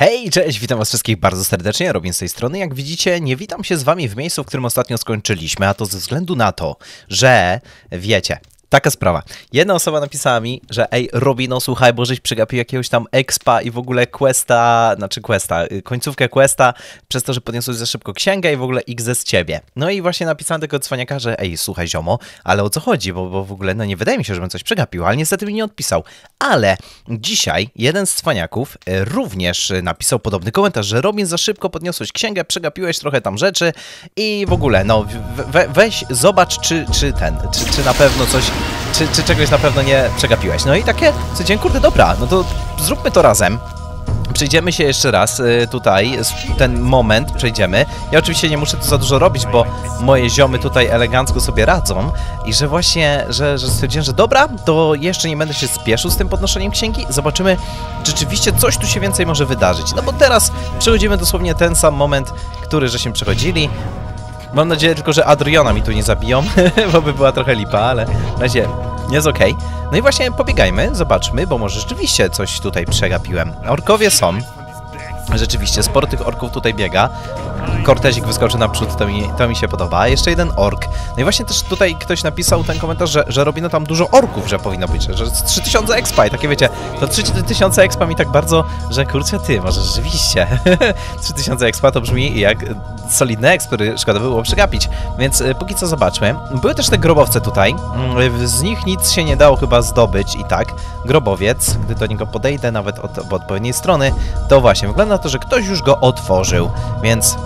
Hej, cześć, witam was wszystkich bardzo serdecznie, Robin z tej strony. Jak widzicie, nie witam się z wami w miejscu, w którym ostatnio skończyliśmy, a to ze względu na to, że wiecie, Taka sprawa. Jedna osoba napisała mi, że ej, Robino, słuchaj, bo żeś przegapił jakiegoś tam expa i w ogóle questa, znaczy questa, y, końcówkę questa, przez to, że podniosłeś za szybko księgę i w ogóle X z ciebie. No i właśnie napisałem tego cwaniaka, że ej, słuchaj ziomo, ale o co chodzi, bo, bo w ogóle, no nie wydaje mi się, żebym coś przegapił, ale niestety mi nie odpisał. Ale dzisiaj jeden z cwaniaków y, również napisał podobny komentarz, że Robin, za szybko podniosłeś księgę, przegapiłeś trochę tam rzeczy i w ogóle, no we, weź, zobacz, czy, czy ten, czy, czy na pewno coś czy, czy czegoś na pewno nie przegapiłeś. No i takie, dzień, kurde, dobra, no to zróbmy to razem. Przejdziemy się jeszcze raz y, tutaj, ten moment przejdziemy. Ja oczywiście nie muszę tu za dużo robić, bo moje ziomy tutaj elegancko sobie radzą i że właśnie, że, że stwierdziłem, że dobra, to jeszcze nie będę się spieszył z tym podnoszeniem księgi. Zobaczymy, czy rzeczywiście coś tu się więcej może wydarzyć. No bo teraz przechodzimy dosłownie ten sam moment, który żeśmy przechodzili. Mam nadzieję tylko, że Adriona mi tu nie zabiją, bo by była trochę lipa, ale na razie jest okej. Okay. No i właśnie pobiegajmy, zobaczmy, bo może rzeczywiście coś tutaj przegapiłem. Orkowie są. Rzeczywiście, sporo tych orków tutaj biega. Kortezik wyskoczy naprzód, to mi, to mi się podoba. Jeszcze jeden ork. No i właśnie też tutaj ktoś napisał ten komentarz, że, że robi no tam dużo orków, że powinno być, że, że 3000 expa i takie wiecie, to 3000 expa mi tak bardzo, że kurczę ty, może rzeczywiście 3000 expa to brzmi jak solidny exp, który szkoda było przegapić. Więc y, póki co zobaczmy. Były też te grobowce tutaj. Mm, z nich nic się nie dało chyba zdobyć i tak. Grobowiec, gdy do niego podejdę nawet od, od odpowiedniej strony, to właśnie wygląda to, że ktoś już go otworzył. Więc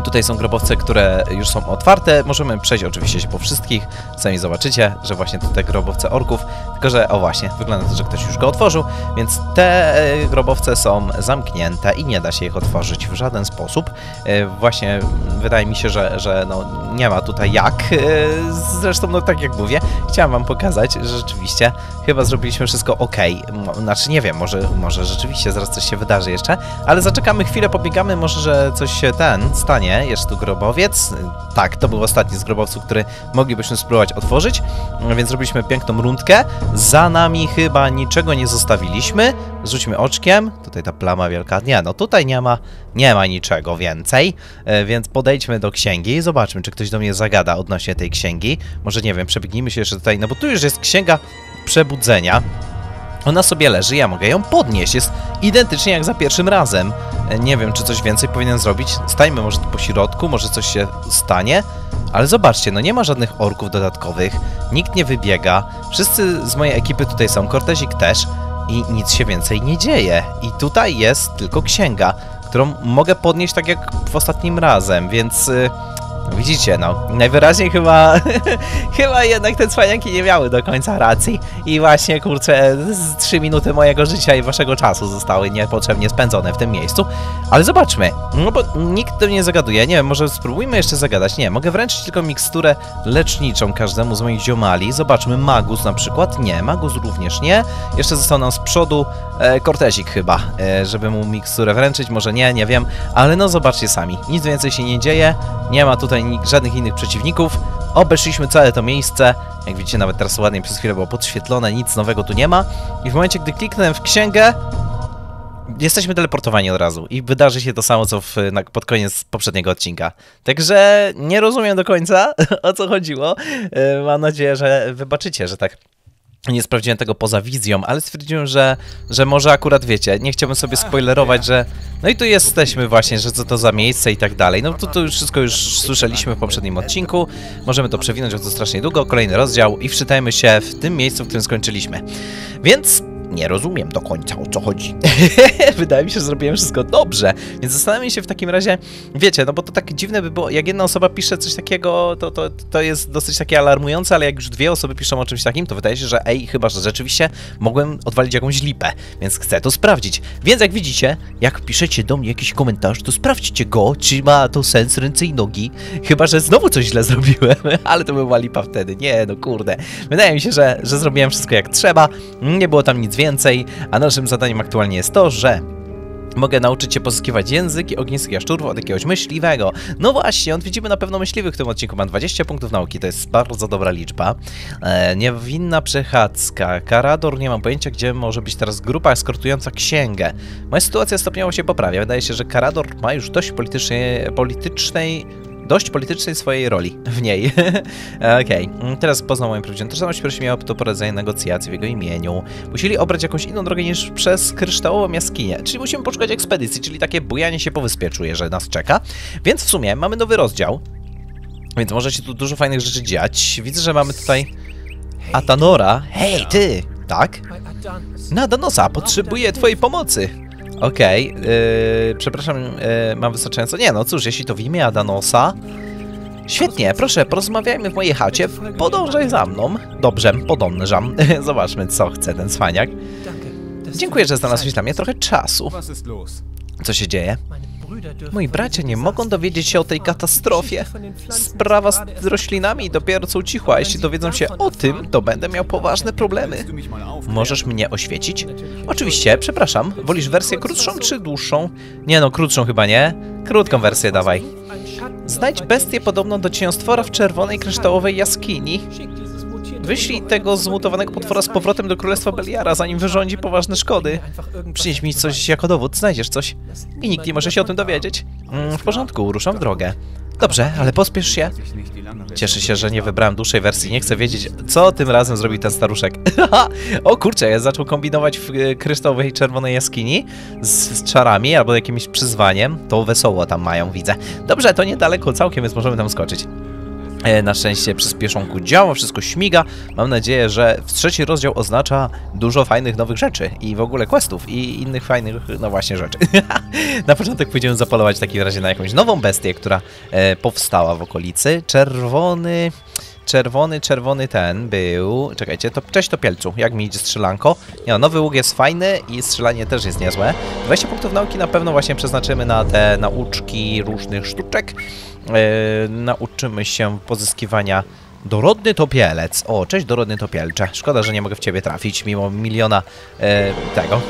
Tutaj są grobowce, które już są otwarte. Możemy przejść oczywiście się po wszystkich. Sami zobaczycie, że właśnie to te grobowce orków. Tylko, że o właśnie, wygląda to, że ktoś już go otworzył, więc te e, grobowce są zamknięte i nie da się ich otworzyć w żaden sposób. E, właśnie wydaje mi się, że, że no, nie ma tutaj jak. E, zresztą, no tak jak mówię, chciałem wam pokazać, że rzeczywiście chyba zrobiliśmy wszystko ok. Znaczy nie wiem, może, może rzeczywiście zaraz coś się wydarzy jeszcze, ale zaczekamy chwilę, pobiegamy, może, że coś się ten stanie nie, jest tu grobowiec. Tak, to był ostatni z grobowców, który moglibyśmy spróbować otworzyć, więc zrobiliśmy piękną rundkę. Za nami chyba niczego nie zostawiliśmy. Rzućmy oczkiem. Tutaj ta plama wielka. Nie, no tutaj nie ma, nie ma niczego więcej, e, więc podejdźmy do księgi i zobaczmy, czy ktoś do mnie zagada odnośnie tej księgi. Może, nie wiem, przebiegnijmy się jeszcze tutaj, no bo tu już jest księga przebudzenia. Ona sobie leży, ja mogę ją podnieść. Jest identycznie jak za pierwszym razem. E, nie wiem, czy coś więcej powinien zrobić. Stajmy może po środku, może coś się stanie. Ale zobaczcie, no nie ma żadnych orków dodatkowych, nikt nie wybiega, wszyscy z mojej ekipy tutaj są, Kortezik też i nic się więcej nie dzieje. I tutaj jest tylko księga, którą mogę podnieść tak jak w ostatnim razem, więc... Widzicie, no, najwyraźniej chyba, chyba jednak te cwaniaki nie miały do końca racji i właśnie, kurczę, 3 minuty mojego życia i waszego czasu zostały niepotrzebnie spędzone w tym miejscu. Ale zobaczmy, no bo nikt do mnie nie zagaduje, nie wiem, może spróbujmy jeszcze zagadać. Nie, mogę wręczyć tylko miksturę leczniczą każdemu z moich ziomali. Zobaczmy, Magus na przykład, nie, Magus również nie. Jeszcze został nam z przodu e, Kortezik chyba, e, żeby mu miksturę wręczyć, może nie, nie wiem, ale no zobaczcie sami, nic więcej się nie dzieje, nie ma tutaj żadnych innych przeciwników. Obeszliśmy całe to miejsce. Jak widzicie, nawet teraz ładnie przez chwilę było podświetlone, nic nowego tu nie ma. I w momencie, gdy kliknę w księgę, jesteśmy teleportowani od razu i wydarzy się to samo, co w, na, pod koniec poprzedniego odcinka. Także nie rozumiem do końca, o co chodziło. E, mam nadzieję, że wybaczycie, że tak nie sprawdziłem tego poza wizją, ale stwierdziłem, że, że może akurat wiecie, nie chciałbym sobie spoilerować, że no i tu jesteśmy właśnie, że co to za miejsce i tak dalej. No to, to już wszystko już słyszeliśmy w poprzednim odcinku, możemy to przewinąć o to strasznie długo, kolejny rozdział i wczytajmy się w tym miejscu, w którym skończyliśmy. Więc nie rozumiem do końca o co chodzi. Wydaje mi się, że zrobiłem wszystko dobrze, więc zastanawiam się w takim razie, wiecie, no bo to tak dziwne by było, jak jedna osoba pisze coś takiego, to, to, to jest dosyć takie alarmujące, ale jak już dwie osoby piszą o czymś takim, to wydaje się, że ej, chyba, że rzeczywiście mogłem odwalić jakąś lipę, więc chcę to sprawdzić. Więc jak widzicie, jak piszecie do mnie jakiś komentarz, to sprawdźcie go, czy ma to sens ręce i nogi, chyba, że znowu coś źle zrobiłem, ale to by była lipa wtedy, nie, no kurde. Wydaje mi się, że, że zrobiłem wszystko jak trzeba, nie było tam nic więcej, a naszym zadaniem aktualnie jest to, że Mogę nauczyć się pozyskiwać języki ognistych jaszczurów od jakiegoś myśliwego. No właśnie, odwiedzimy na pewno myśliwych w tym odcinku. Mam 20 punktów nauki, to jest bardzo dobra liczba. E, niewinna przechadzka. Karador, nie mam pojęcia, gdzie może być teraz grupa eskortująca księgę. Moja sytuacja stopniowo się poprawia. Wydaje się, że Karador ma już dość politycznej dość politycznej swojej roli w niej. Okej, okay. teraz poznał moją prawdziwą tożsamość, prosi mnie o to poradzenie negocjacji w jego imieniu. Musieli obrać jakąś inną drogę niż przez kryształową jaskinię, czyli musimy poszukać ekspedycji, czyli takie bujanie się po wyspie czuję, że nas czeka. Więc w sumie mamy nowy rozdział, więc może się tu dużo fajnych rzeczy dziać. Widzę, że mamy tutaj Atanora. Hej, ty! Tak? Nadanosa, potrzebuję twojej pomocy. Okej, okay, yy, przepraszam, yy, mam wystarczająco... Nie, no cóż, jeśli to w imię Adanosa... Świetnie, proszę, porozmawiajmy w mojej chacie, podążaj za mną. Dobrze, podążam. Zobaczmy, co chce ten cwaniak. Dziękuję, że znalazłeś dla mnie trochę czasu. Co się dzieje? Moi bracia nie mogą dowiedzieć się o tej katastrofie. Sprawa z roślinami dopiero co ucichła. Jeśli dowiedzą się o tym, to będę miał poważne problemy. Możesz mnie oświecić? Oczywiście, przepraszam. Wolisz wersję krótszą czy dłuższą? Nie no, krótszą chyba nie. Krótką wersję dawaj. Znajdź bestię podobną do cieniostwora w czerwonej kryształowej jaskini. Wyślij tego zmutowanego potwora z powrotem do Królestwa Beliara, zanim wyrządzi poważne szkody. Przynieś mi coś jako dowód, znajdziesz coś. I nikt nie może się o tym dowiedzieć. Mm, w porządku, ruszam w drogę. Dobrze, ale pospiesz się. Cieszę się, że nie wybrałem dłuższej wersji. Nie chcę wiedzieć, co tym razem zrobił ten staruszek. o kurczę, ja zaczął kombinować w e, kryształowej czerwonej jaskini z, z, czarami albo jakimś przyzwaniem. To wesoło tam mają, widzę. Dobrze, to niedaleko całkiem, więc możemy tam skoczyć. E, na szczęście przyspieszonku działa, wszystko śmiga. Mam nadzieję, że w trzeci rozdział oznacza dużo fajnych nowych rzeczy i w ogóle questów i innych fajnych, no właśnie, rzeczy. na początek pójdziemy zapolować w takim razie na jakąś nową bestię, która e, powstała w okolicy. Czerwony... Czerwony, czerwony ten był... Czekajcie, to cześć Topielcu, jak mi idzie strzelanko? Nie no, nowy łuk jest fajny i strzelanie też jest niezłe. 20 punktów nauki na pewno właśnie przeznaczymy na te nauczki różnych sztuczek. Yy, nauczymy się pozyskiwania Dorodny topielec. O, cześć dorodny topielcze. Szkoda, że nie mogę w ciebie trafić, mimo miliona e, tego.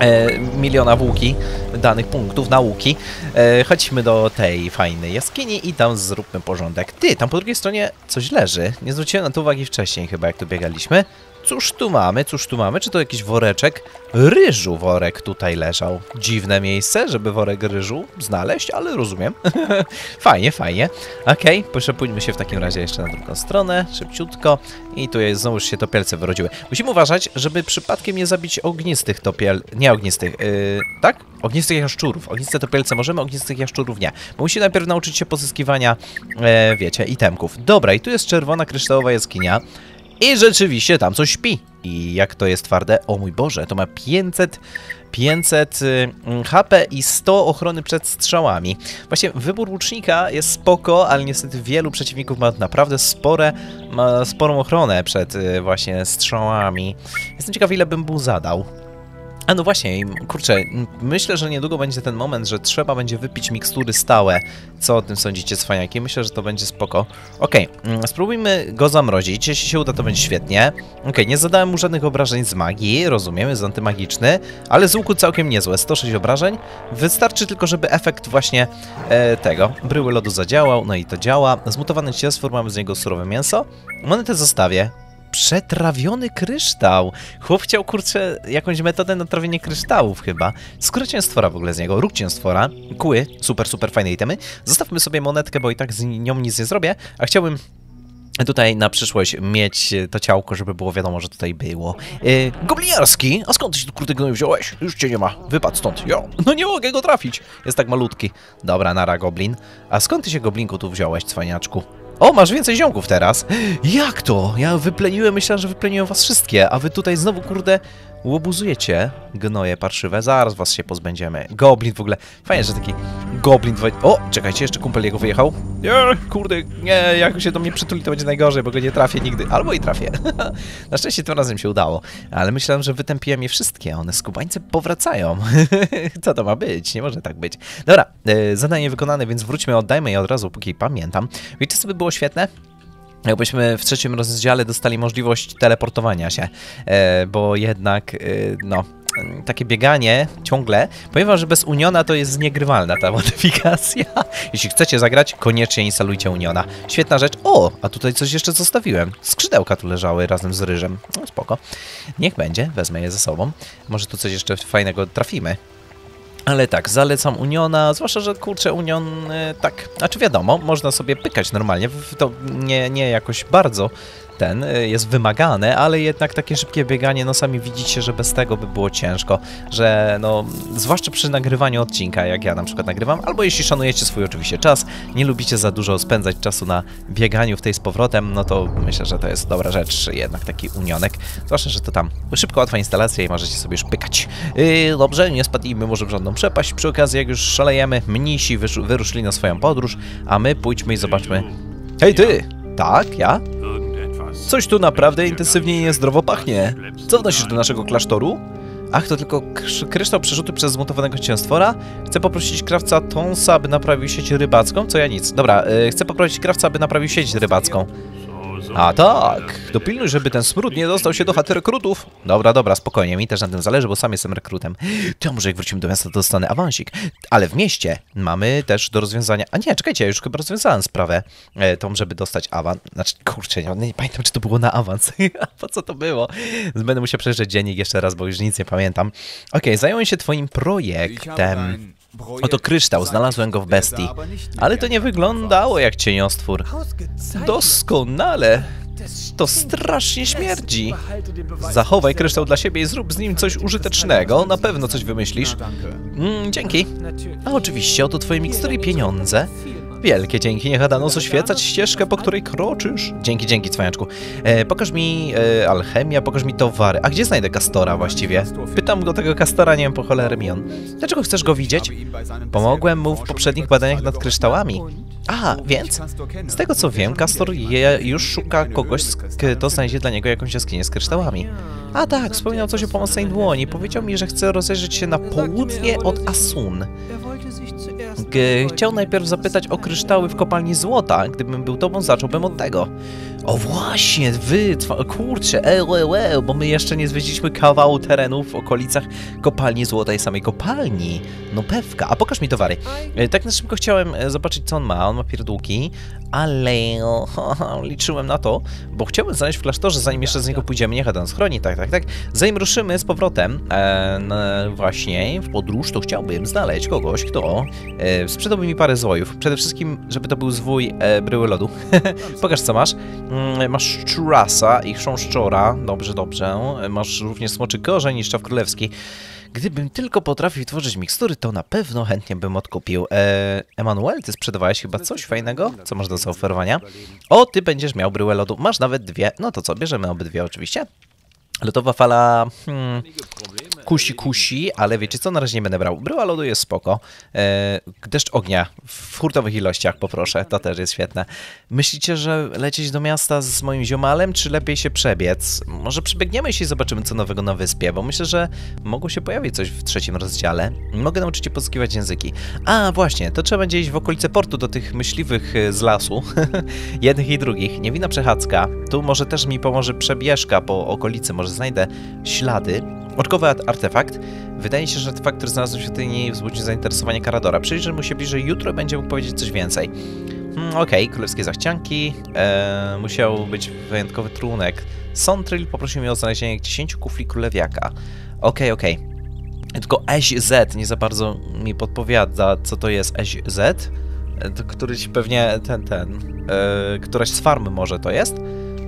E, miliona włóki, danych punktów nauki. E, chodźmy do tej fajnej jaskini i tam zróbmy porządek. Ty, tam po drugiej stronie coś leży. Nie zwróciłem na to uwagi wcześniej chyba, jak tu biegaliśmy. Cóż tu mamy? Cóż tu mamy? Czy to jakiś woreczek? Ryżu worek tutaj leżał. Dziwne miejsce, żeby worek ryżu znaleźć, ale rozumiem. fajnie, fajnie. Okej, okay, przepójmy się w takim razie jeszcze na drugą stronę, szybciutko. I tu jest, znowu się topielce wyrodziły. Musimy uważać, żeby przypadkiem nie zabić ognistych topiel... Nie ognistych, yy, tak? Ognistych jaszczurów. Ogniste topielce możemy, ognistych jaszczurów nie. Bo musimy najpierw nauczyć się pozyskiwania, e, wiecie, itemków. Dobra, i tu jest czerwona kryształowa jaskinia. I rzeczywiście tam coś śpi. I jak to jest twarde? O mój Boże, to ma 500, 500 HP i 100 ochrony przed strzałami. Właśnie wybór łucznika jest spoko, ale niestety wielu przeciwników ma naprawdę spore, ma sporą ochronę przed y, właśnie strzałami. Jestem ciekaw ile bym mu zadał. A no właśnie, kurczę, myślę, że niedługo będzie ten moment, że trzeba będzie wypić mikstury stałe. Co o tym sądzicie, cwaniaki? Myślę, że to będzie spoko. Okej, okay, mm, spróbujmy go zamrozić. Jeśli się uda, to będzie świetnie. Okej, okay, nie zadałem mu żadnych obrażeń z magii, rozumiem, jest antymagiczny, ale z łuku całkiem niezłe, 106 obrażeń. Wystarczy tylko, żeby efekt właśnie e, tego, bryły lodu zadziałał, no i to działa. Zmutowany cielstwór, mamy z niego surowe mięso. Monetę zostawię, Przetrawiony kryształ. Chłop chciał, kurczę, jakąś metodę na trawienie kryształów chyba. Skóra cięstwora w ogóle z niego, róg cięstwora, kły, super, super fajne itemy. Zostawmy sobie monetkę, bo i tak z nią nic nie zrobię, a chciałbym tutaj na przyszłość mieć to ciałko, żeby było wiadomo, że tutaj było. Yy, gobliniarski! A skąd ty się tu kurde gnoju wziąłeś? Już cię nie ma. Wypadł stąd. Jo, no nie mogę go trafić. Jest tak malutki. Dobra, nara goblin. A skąd ty się goblinku tu wziąłeś, cwaniaczku? O, masz więcej ziomków teraz. Jak to? Ja wypleniłem, myślałem, że wypleniłem was wszystkie, a wy tutaj znowu, kurde, łobuzujecie. Gnoje parszywe, zaraz was się pozbędziemy. Goblin w ogóle, fajnie, że taki goblin... O, czekajcie, jeszcze kumpel jego wyjechał. Nie, kurde, nie, jak się do mnie przytuli, to będzie najgorzej, bo go nie trafię nigdy. Albo i trafię. Na szczęście tym razem się udało. Ale myślałem, że wytępiłem je wszystkie, one skubańce powracają. Co to ma być? Nie może tak być. Dobra, e, zadanie wykonane, więc wróćmy, oddajmy je od razu, póki pamiętam. Wiecie, co by było świetne? Jakbyśmy w trzecim rozdziale dostali możliwość teleportowania się, e, bo jednak, e, no, takie bieganie ciągle. Że bez Uniona to jest niegrywalna ta modyfikacja. Jeśli chcecie zagrać, koniecznie instalujcie Uniona. Świetna rzecz. O, a tutaj coś jeszcze zostawiłem. Skrzydełka tu leżały razem z ryżem. No spoko. Niech będzie, wezmę je ze sobą. Może tu coś jeszcze fajnego trafimy. Ale tak, zalecam Uniona, zwłaszcza, że kurczę, Union y, tak, znaczy wiadomo, można sobie pykać normalnie, to nie, nie jakoś bardzo ten y, jest wymagane, ale jednak takie szybkie bieganie, no sami widzicie, że bez tego by było ciężko, że no, zwłaszcza przy nagrywaniu odcinka, jak ja na przykład nagrywam, albo jeśli szanujecie swój oczywiście czas, nie lubicie za dużo spędzać czasu na bieganiu w tej z powrotem, no to myślę, że to jest dobra rzecz, jednak taki unionek, zwłaszcza, że to tam szybko, łatwa instalacja i możecie sobie już pykać. Yy, dobrze, nie spadnijmy może w żadną przepaść, przy okazji jak już szalejemy, mnisi wyruszyli na swoją podróż, a my pójdźmy i zobaczmy. Hej ty! Tak, ja? Coś tu naprawdę intensywnie i niezdrowo pachnie. Co wnosisz do naszego klasztoru? Ach, to tylko kryształ przerzuty przez zmutowanego cięstwora? Chcę poprosić krawca Tonsa, aby naprawił sieć rybacką? Co ja nic. Dobra, y, chcę poprosić krawca, aby naprawił sieć rybacką. A tak, dopilnuj, żeby ten smród nie dostał się do chaty rekrutów. Dobra, dobra, spokojnie, mi też na tym zależy, bo sam jestem rekrutem. To może jak wrócimy do miasta, to dostanę awansik. Ale w mieście mamy też do rozwiązania... A nie, czekajcie, ja już chyba rozwiązałem sprawę e, tą, żeby dostać awans. Znaczy, kurczę, nie, nie pamiętam, czy to było na awans. po co to było? Będę musiał przejrzeć dziennik jeszcze raz, bo już nic nie pamiętam. Okej, zająłem się twoim projektem. Oto kryształ, znalazłem go w bestii. Ale to nie wyglądało jak cieniostwór. Doskonale. To strasznie śmierdzi. Zachowaj kryształ dla siebie i zrób z nim coś użytecznego. Na pewno coś wymyślisz. Mm, dzięki. A oczywiście, oto twoje mikstury i pieniądze. Wielkie dzięki, niech Adanos oświecać ścieżkę, po której kroczysz. Dzięki, dzięki, cwaniaczku. E, pokaż mi e, alchemia, pokaż mi towary. A gdzie znajdę Kastora właściwie? Pytam go tego Kastora, nie wiem po cholerę mi on. Dlaczego chcesz go widzieć? Pomogłem mu w poprzednich badaniach nad kryształami. A, więc? Z tego co wiem, Kastor je, już szuka kogoś, kto znajdzie dla niego jakąś jaskinię z kryształami. A tak, wspomniał coś o pomocnej dłoni. Powiedział mi, że chce rozejrzeć się na południe od Asun. Chciał najpierw zapytać o kryształy w kopalni złota. Gdybym był tobą, zacząłbym od tego. O właśnie, wy, kurczę, eł, eł, eł, bo my jeszcze nie zwiedziliśmy kawału terenu w okolicach kopalni złota i samej kopalni. No pewka. A pokaż mi towary. E, Tak na szybko chciałem e, zobaczyć, co on ma. On ma pierdółki, ale liczyłem na to, bo chciałbym znaleźć w klasztorze, zanim jeszcze z niego pójdziemy. Niech ten schroni, tak, tak, tak. Zanim ruszymy z powrotem e, właśnie w podróż, to chciałbym znaleźć kogoś, kto e, sprzedałby mi parę złojów. Przede wszystkim, żeby to był zwój e, bryły lodu. Pokaż, co masz. Mm, masz szczurasa i chrząszczora. Dobrze, dobrze. Masz również smoczy korzeń i szczaw królewski. Gdybym tylko potrafił tworzyć mikstury, to na pewno chętnie bym odkupił. E, Emanuel, ty sprzedawałeś chyba coś fajnego? Co masz do zaoferowania? O, ty będziesz miał bryłę lodu. Masz nawet dwie. No to co, bierzemy obydwie oczywiście. Lodowa fala hmm, kusi kusi, ale wiecie co, na razie nie będę brał. Bryła lodu jest spoko. E, deszcz ognia w hurtowych ilościach poproszę, to też jest świetne. Myślicie, że lecieć do miasta z moim ziomalem, czy lepiej się przebiec? Może przebiegniemy się i zobaczymy co nowego na wyspie, bo myślę, że mogło się pojawić coś w trzecim rozdziale. Mogę nauczyć cię pozyskiwać języki. A, właśnie, to trzeba będzie iść w okolice portu do tych myśliwych e, z lasu. Jednych i drugich. Niewinna przechadzka. Tu może też mi pomoże przebieżka po okolicy, może znajdę ślady. Oczkowy art- artefakt. Wydaje się, że artefakt, który znalazł w świątyni wzbudził zainteresowanie Karadora. Przyjrzę mu się bliżej jutro będzie mógł powiedzieć coś więcej. Hmm, Okej, królewskie zachcianki. Eee, musiał być wyjątkowy trunek. Sontril poprosił mnie o znalezienie 10 kufli królewiaka. Okej, okej. Tylko SZ nie za bardzo mi podpowiada, co to jest SZ. E, To któryś pewnie ten, ten, e, któraś z farmy może to jest?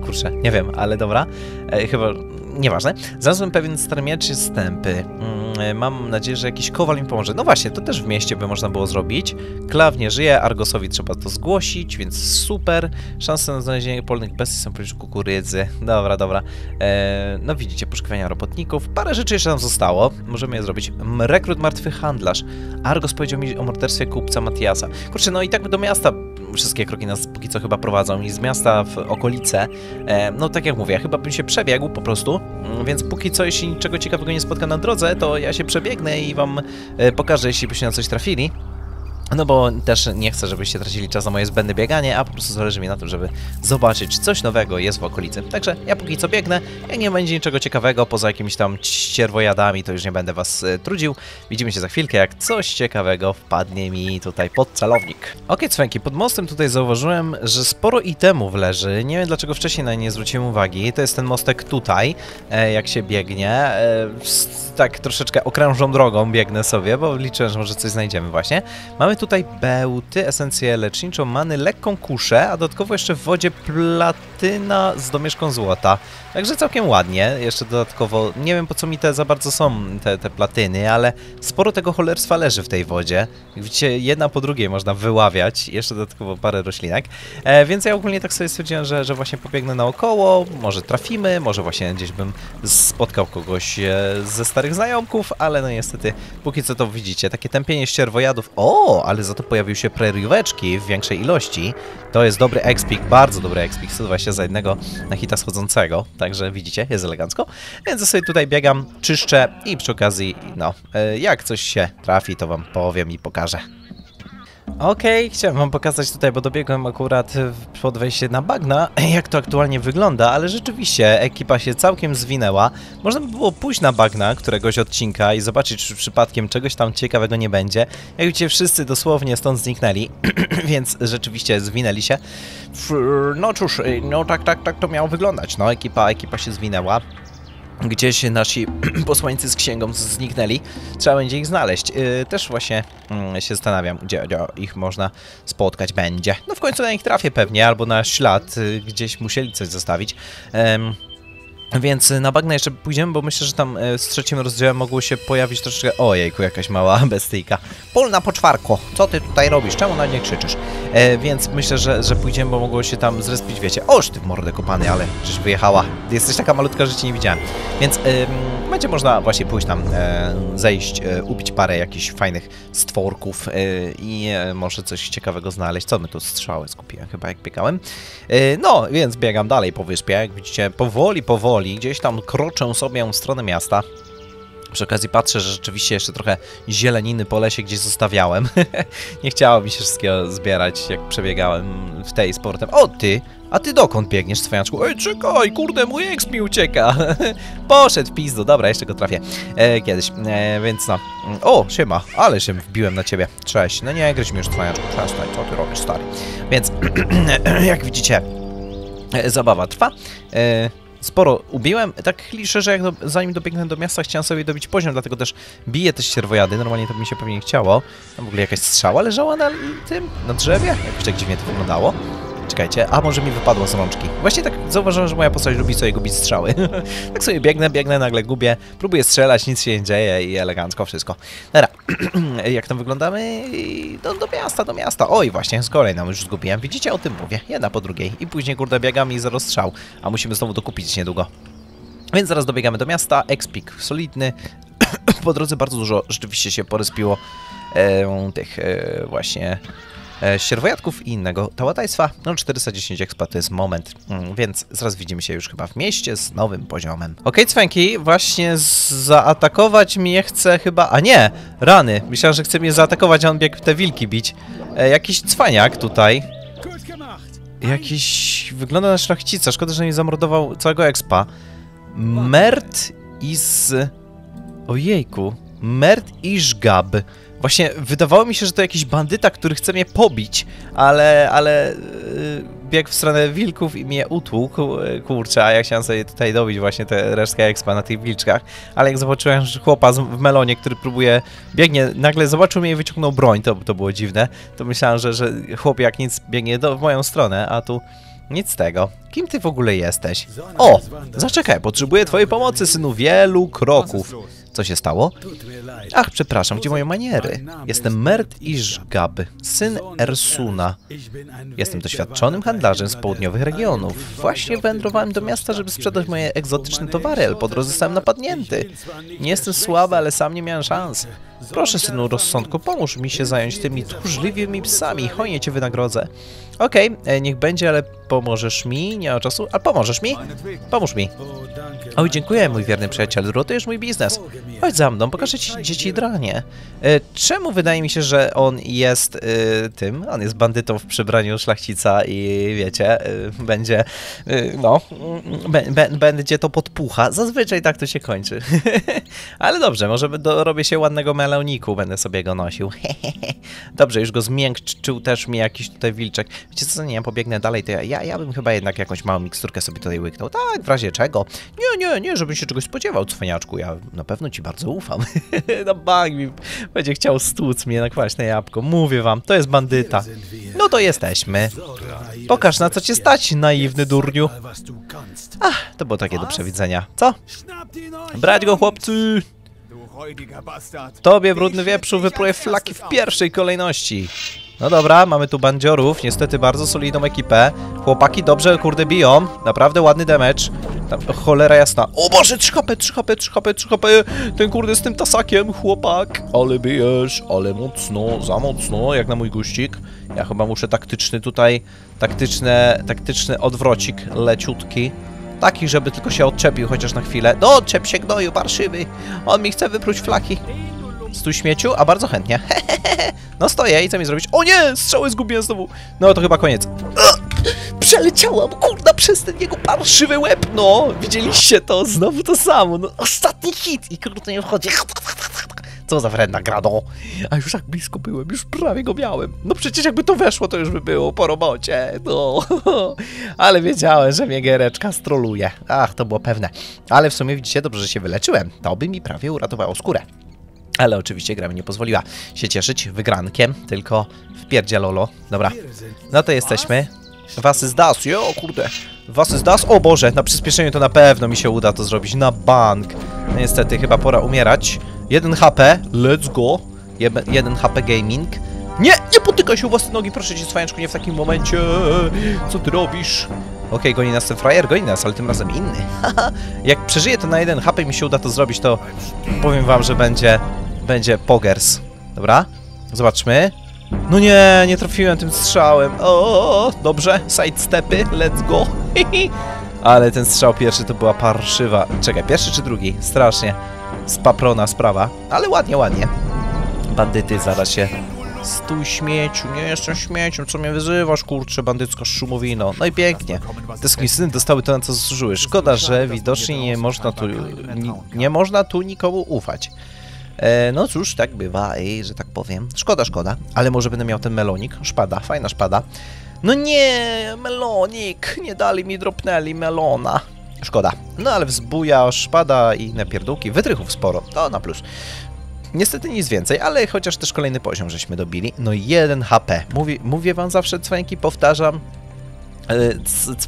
Kurczę, nie wiem, ale dobra. E, chyba, nieważne. Znalazłem pewien stary miecz stępy. Mm, e, mam nadzieję, że jakiś kowal mi pomoże. No właśnie, to też w mieście by można było zrobić. Klaw nie żyje, Argosowi trzeba to zgłosić, więc super. Szanse na znalezienie polnych bestii są poniżej kukurydzy. Dobra, dobra. E, no widzicie, poszukiwania robotników. Parę rzeczy jeszcze nam zostało. Możemy je zrobić. Rekrut martwy handlarz. Argos powiedział mi o morderstwie kupca Matiasa. Kurczę, no i tak do miasta wszystkie kroki nas póki co chyba prowadzą i z miasta w okolice. E, no tak jak mówię, chyba bym się przebiegł po prostu, Mm, więc póki co, jeśli niczego ciekawego nie spotka na drodze, to ja się przebiegnę i wam e, pokażę, jeśli byście na coś trafili. No bo też nie chcę, żebyście tracili czas na moje zbędne bieganie, a po prostu zależy mi na tym, żeby zobaczyć, czy coś nowego jest w okolicy. Także ja póki co biegnę, jak nie będzie niczego ciekawego, poza jakimiś tam ścierwojadami, to już nie będę was e, trudził. Widzimy się za chwilkę, jak coś ciekawego wpadnie mi tutaj pod celownik. Ok, cwenki, pod mostem tutaj zauważyłem, że sporo itemów leży. Nie wiem dlaczego wcześniej na nie zwróciłem uwagi. To jest ten mostek tutaj, e, jak się biegnie. E, tak troszeczkę okrężą drogą biegnę sobie, bo liczę, że może coś znajdziemy właśnie. Mamy tutaj bełty, esencję leczniczą, many, lekką kuszę, a dodatkowo jeszcze w wodzie platyna z domieszką złota. Także całkiem ładnie. Jeszcze dodatkowo, nie wiem po co mi te za bardzo są te, te platyny, ale sporo tego cholerstwa leży w tej wodzie. Jak widzicie, jedna po drugiej można wyławiać. Jeszcze dodatkowo parę roślinek. E, więc ja ogólnie tak sobie stwierdziłem, że, że właśnie pobiegnę naokoło. Może trafimy, może właśnie gdzieś bym spotkał kogoś e, ze starych znajomków, ale no niestety, póki co to widzicie, takie tępienie ścierwojadów. O, ale za to pojawił się prerióweczki w większej ilości. To jest dobry expik, bardzo dobry expik, 120 za jednego na hita schodzącego. Także widzicie, jest elegancko. Więc ja sobie tutaj biegam, czyszczę i przy okazji, no, e, jak coś się trafi, to wam powiem i pokażę. Okej, chciałem wam pokazać tutaj, bo dobiegłem akurat w- pod wejście na bagna, jak to aktualnie wygląda, ale rzeczywiście ekipa się całkiem zwinęła. Można by było pójść na bagna któregoś odcinka i zobaczyć, czy przypadkiem czegoś tam ciekawego nie będzie. Jak widzicie, wszyscy dosłownie stąd zniknęli, więc rzeczywiście zwinęli się. No cóż, no tak, tak, tak to miało wyglądać. No, ekipa, ekipa się zwinęła. Gdzieś nasi posłańcy z księgą zniknęli. Trzeba będzie ich znaleźć. Yy, też właśnie mm, się zastanawiam, gdzie, gdzie ich można spotkać będzie. No w końcu na nich trafię pewnie, albo na ślad. Yy, gdzieś musieli coś zostawić. Em, więc na bagna jeszcze pójdziemy, bo myślę, że tam e, z trzecim rozdziałem mogło się pojawić troszeczkę... Ojejku, jakaś mała bestyjka. Polna poczwarko, co ty tutaj robisz? Czemu na nie krzyczysz? E, więc myślę, że, że pójdziemy, bo mogło się tam zrespić, wiecie. Oż ty w mordę kopany, ale przecież wyjechała. Jesteś taka malutka, że cię nie widziałem. Więc em, będzie można właśnie pójść tam, e, zejść, e, ubić parę jakichś fajnych stworków e, i e, może coś ciekawego znaleźć. Co my tu strzały skupiłem chyba jak biegałem. E, no, więc biegam dalej po wyspie. Jak widzicie, powoli, powoli, gdzieś tam kroczę sobie w stronę miasta. Przy okazji patrzę, że rzeczywiście jeszcze trochę zieleniny po lesie gdzieś zostawiałem. nie chciało mi się wszystkiego zbierać, jak przebiegałem w tej sportem. O, ty! A ty dokąd biegniesz, cwaniaczku? Ej, czekaj, kurde, mój eks mi ucieka. Poszedł w pizdu, dobra, jeszcze go trafię e, kiedyś, e, więc no. O, siema, ale się wbiłem na ciebie. Cześć, no nie gryź mi już, cwaniaczku, przestań, co ty robisz, stary. Więc, jak widzicie, e, zabawa trwa. E, sporo ubiłem. Tak kliszę, że jak do, zanim dobiegnę do miasta, chciałem sobie dobić poziom, dlatego też biję te ścierwojady. Normalnie to by mi się pewnie nie chciało. Tam w ogóle jakaś strzała leżała na tym, na drzewie? Jakoś tak dziwnie to wyglądało. Czekajcie, a może mi wypadło z rączki. Właśnie tak zauważyłem, że moja postać lubi sobie gubić strzały. tak sobie biegnę, biegnę, nagle gubię, próbuję strzelać, nic się nie dzieje i elegancko wszystko. Dobra, jak tam wyglądamy? Do, do miasta, do miasta. Oj, właśnie, z kolei nam już zgubiłem. Widzicie, o tym mówię. Jedna po drugiej. I później, kurde, biegam i zero strzał. A musimy znowu dokupić niedługo. Więc zaraz dobiegamy do miasta. Expik solidny. po drodze bardzo dużo rzeczywiście się poryspiło e, tych e, właśnie e, ścierwojadków i innego tałatajstwa. No 410 expa to jest moment, mm, więc zaraz widzimy się już chyba w mieście z nowym poziomem. Okej, Cwenki, właśnie z- zaatakować mnie chce chyba... A nie! Rany! Myślałem, że chce mnie zaatakować, a on biegł te wilki bić. E, jakiś cwaniak tutaj. Jakiś... wygląda na szlachcica. Szkoda, że nie zamordował całego expa. Mert iz... Ojejku. Mert Iżgab. Właśnie wydawało mi się, że to jakiś bandyta, który chce mnie pobić, ale, ale yy, biegł w stronę wilków i mnie utłukł, yy, kurczę, a ja chciałem sobie tutaj dobić właśnie te resztkę expa na tych wilczkach, ale jak zobaczyłem że chłopa w melonie, który próbuje, biegnie, nagle zobaczył mnie i wyciągnął broń, to, to było dziwne, to myślałem, że, że chłop jak nic biegnie do, w moją stronę, a tu nic z tego. Kim ty w ogóle jesteś? O! Zaczekaj, potrzebuję twojej pomocy, synu wielu kroków. Co się stało? Ach, przepraszam, gdzie moje maniery? Jestem Mert Iżgab, syn Ersuna. Jestem doświadczonym handlarzem z południowych regionów. Właśnie wędrowałem do miasta, żeby sprzedać moje egzotyczne towary, ale po drodze zostałem napadnięty. Nie jestem słaby, ale sam nie miałem szans. Proszę, synu rozsądku, pomóż mi się zająć tymi tchórzliwymi psami, hojnie cię wynagrodzę. Okej, e, niech będzie, ale pomożesz mi? Nie ma czasu. A pomożesz mi? Pomóż mi. Oj, dziękuję, mój wierny przyjaciel, ratujesz mój biznes. Chodź za mną, pokażę ci dzieci dranie. E, czemu wydaje mi się, że on jest e, tym? On jest bandytą w przebraniu szlachcica i wiecie, e, będzie, e, no, będzie to podpucha. Zazwyczaj tak to się kończy. Ale dobrze, może do, robię się ładnego meloniku, będę sobie go nosił. dobrze, już go zmiękczył też mi jakiś tutaj wilczek. Wiecie co, nie, ja pobiegnę dalej, to ja, ja, ja bym chyba jednak jakąś małą miksturkę sobie tutaj łyknął. Tak, w razie czego. Nie, nie, nie, żebym się czegoś spodziewał, cwaniaczku. Ja na pewno ci bardzo ufam. no bang mi będzie chciał stłuc mnie na jabłko. Mówię wam, to jest bandyta. No to jesteśmy. Pokaż na co cię stać, naiwny durniu. Ach, to było takie do przewidzenia. Co? Brać go, chłopcy! Tobie, brudny wieprzu, wypruję flaki w pierwszej kolejności. No dobra, mamy tu bandziorów, niestety bardzo solidną ekipę. Chłopaki dobrze, kurde, biją. Naprawdę ładny damage. Tam, cholera jasna. O Boże, 3 HP, 3 HP, 3 HP, 3 HP. Ten kurde z tym tasakiem, chłopak. Ale bijesz, ale mocno, za mocno, jak na mój guścik. Ja chyba muszę taktyczny tutaj, taktyczne, taktyczny odwrocik leciutki. Taki, żeby tylko się odczepił chociaż na chwilę. No, odczep się gnoju, parszywy. On mi chce wypróć flaki. Stój śmieciu, a bardzo chętnie. no stoję i co mi zrobić? O nie, strzały zgubiłem znowu. No to chyba koniec. Przeleciałam, kurda, przez ten jego parszywy łeb, no. Widzieliście to? Znowu to samo. No, ostatni hit i kurde nie wchodzi. Co za wredna gra, no. A już tak blisko byłem, już prawie go miałem. No przecież jakby to weszło, to już by było po robocie, no. Ale wiedziałem, że mnie giereczka stroluje. Ach, to było pewne. Ale w sumie widzicie, dobrze, że się wyleczyłem. To by mi prawie uratowało skórę. Ale oczywiście gra mi nie pozwoliła się cieszyć wygrankiem, tylko w lolo. Dobra, no to jesteśmy. Was is das, jo, kurde. Was is das, o Boże, na przyspieszeniu to na pewno mi się uda to zrobić, na bank. Niestety, chyba pora umierać. 1 HP, let's go. Jebe- 1 HP gaming. Nie, nie potykaj się o własne nogi, proszę cię, cwaniaczku, nie w takim momencie. Co ty robisz? Okej, goni nas ten frajer, goni nas, ale tym razem inny. Jak przeżyję to na 1 HP i mi się uda to zrobić, to powiem wam, że będzie, będzie pogers. Dobra, zobaczmy. No nie, nie trafiłem tym strzałem. O, dobrze, sidestepy, let's go. Ale ten strzał pierwszy to była parszywa. Czekaj, pierwszy czy drugi? Strasznie spaprona sprawa, ale ładnie, ładnie. Bandyty zaraz się... Stój śmieciu, nie jestem śmieciem, co mnie wyzywasz, kurczę, bandycka szumowino. No i pięknie. Te skurwysyny dostały to, na co zasłużyły. Szkoda, że widocznie nie można tu, ni, nie można tu nikomu ufać. E, no cóż, tak bywa, ej, że tak powiem. Szkoda, szkoda, ale może będę miał ten melonik. Szpada, fajna szpada. No nie, melonik, nie dali mi, dropnęli melona. Szkoda. No ale wzbuja, szpada i inne pierdółki. Wytrychów sporo, to na plus. Niestety nic więcej, ale chociaż też kolejny poziom żeśmy dobili. No 1 HP. Mówi, mówię wam zawsze, cwańki, powtarzam, e,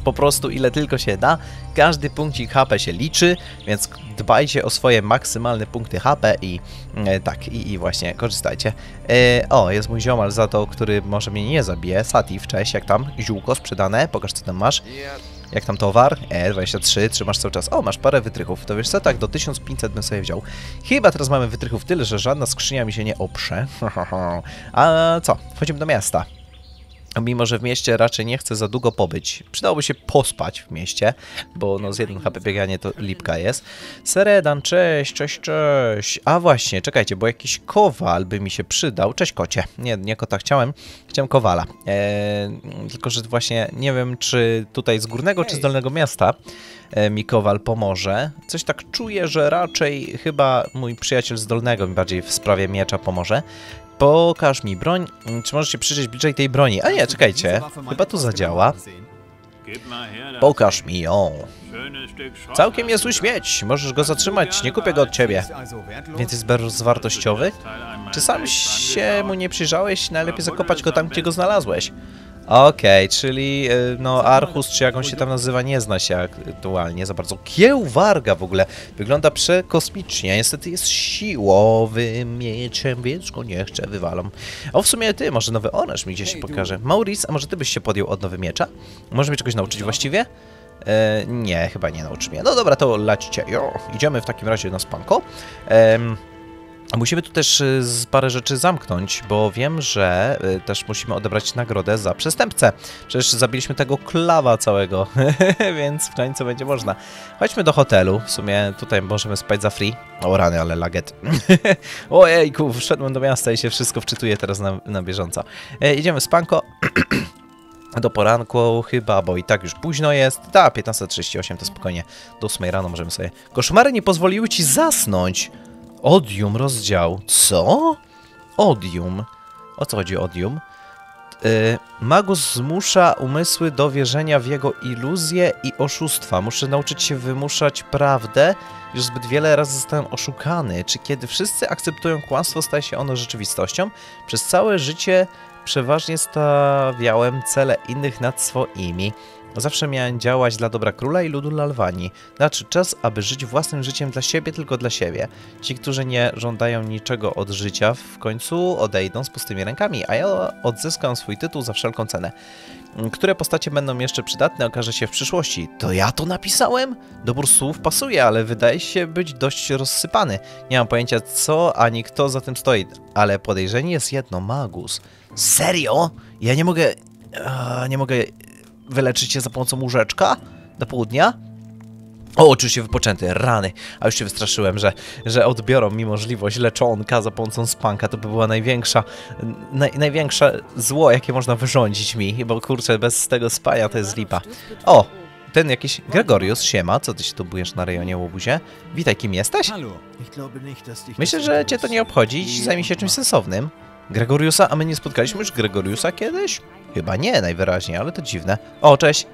po prostu ile tylko się da. Każdy punkcik HP się liczy, więc dbajcie o swoje maksymalne punkty HP i e, tak, i, i właśnie korzystajcie. E, o, jest mój ziomal za to, który może mnie nie zabije. Satif, cześć, jak tam? Ziółko sprzedane, pokaż co tam masz. Jak tam towar? E, 23, trzymasz cały czas. O, masz parę wytrychów. To wiesz co, tak, do 1500 bym sobie wziął. Chyba teraz mamy wytrychów tyle, że żadna skrzynia mi się nie oprze. A co? Wchodzimy do miasta. Mimo, że w mieście raczej nie chcę za długo pobyć. Przydałoby się pospać w mieście, bo no z jednym HP bieganie to lipka jest. Seredan, cześć, cześć, cześć. A właśnie, czekajcie, bo jakiś kowal by mi się przydał. Cześć kocie. Nie, nie kota chciałem. Chciałem kowala. Eee, tylko, że właśnie nie wiem, czy tutaj z górnego, czy z dolnego miasta e, mi kowal pomoże. Coś tak czuję, że raczej chyba mój przyjaciel z dolnego mi bardziej w sprawie miecza pomoże. Pokaż mi broń. Czy możesz się przyjrzeć bliżej tej broni? A nie, czekajcie. Chyba tu zadziała. Pokaż mi ją. Całkiem niezły śmieć. Możesz go zatrzymać. Nie kupię go od ciebie. Więc jest bezwartościowy? Czy sam się mu nie przyjrzałeś? Najlepiej zakopać go tam, gdzie go znalazłeś. Okej, czyli y, no Archus, czy jak on się tam nazywa, nie zna się aktualnie za bardzo. Kiełwarga w ogóle wygląda przekosmicznie. Niestety jest siłowym mieczem, więc go nie chcę, wywalam. O, w sumie ty, może nowy oręż mi gdzieś się pokaże. Maurice, a może ty byś się podjął od nowy miecza? Może mnie czegoś nauczyć właściwie? E, nie, chyba nie nauczy mnie. No dobra, to laćcie. Jo, idziemy w takim razie na spanko. A Musimy tu też y, parę rzeczy zamknąć, bo wiem, że y, też musimy odebrać nagrodę za przestępcę. Przecież zabiliśmy tego klawa całego, więc w końcu będzie można. Chodźmy do hotelu, w sumie tutaj możemy spać za free. O rany, ale laget. Ojejku, wszedłem do miasta i się wszystko wczytuje teraz na, na bieżąco. E, idziemy spanko. Do poranku chyba, bo i tak już późno jest. Da, 15.38 to spokojnie. Do 8 rano możemy sobie... Koszmary nie pozwoliły ci zasnąć. Odium rozdział. Co? Odium. O co chodzi odium? Yy, Magus zmusza umysły do wierzenia w jego iluzje i oszustwa. Muszę nauczyć się wymuszać prawdę. Już zbyt wiele razy zostałem oszukany. Czy kiedy wszyscy akceptują kłamstwo, staje się ono rzeczywistością? Przez całe życie przeważnie stawiałem cele innych nad swoimi. Zawsze miałem działać dla dobra króla i ludu Lalwani. Znaczy czas, aby żyć własnym życiem dla siebie, tylko dla siebie. Ci, którzy nie żądają niczego od życia, w końcu odejdą z pustymi rękami, a ja odzyskam swój tytuł za wszelką cenę. Które postacie będą jeszcze przydatne, okaże się w przyszłości. To ja to napisałem? Dobór słów pasuje, ale wydaje się być dość rozsypany. Nie mam pojęcia co ani kto za tym stoi, ale podejrzenie jest jedno, Magus. Serio? Ja nie mogę... A, nie mogę wyleczyć się za pomocą łóżeczka? Do południa? O, oczywiście wypoczęty, rany. A już się wystraszyłem, że, że odbiorą mi możliwość leczonka za pomocą spanka. To by była największa, naj, największe zło, jakie można wyrządzić mi, bo kurczę, bez tego spania to jest lipa. O, ten jakiś Gregorius, siema, co ty się tu bujesz na rejonie łobuzie? Witaj, kim jesteś? Myślę, że cię to nie obchodzi zajmie się czymś sensownym. Gregoriusa? A my nie spotkaliśmy już Gregoriusa kiedyś? Chyba nie, najwyraźniej, ale to dziwne. O, cześć.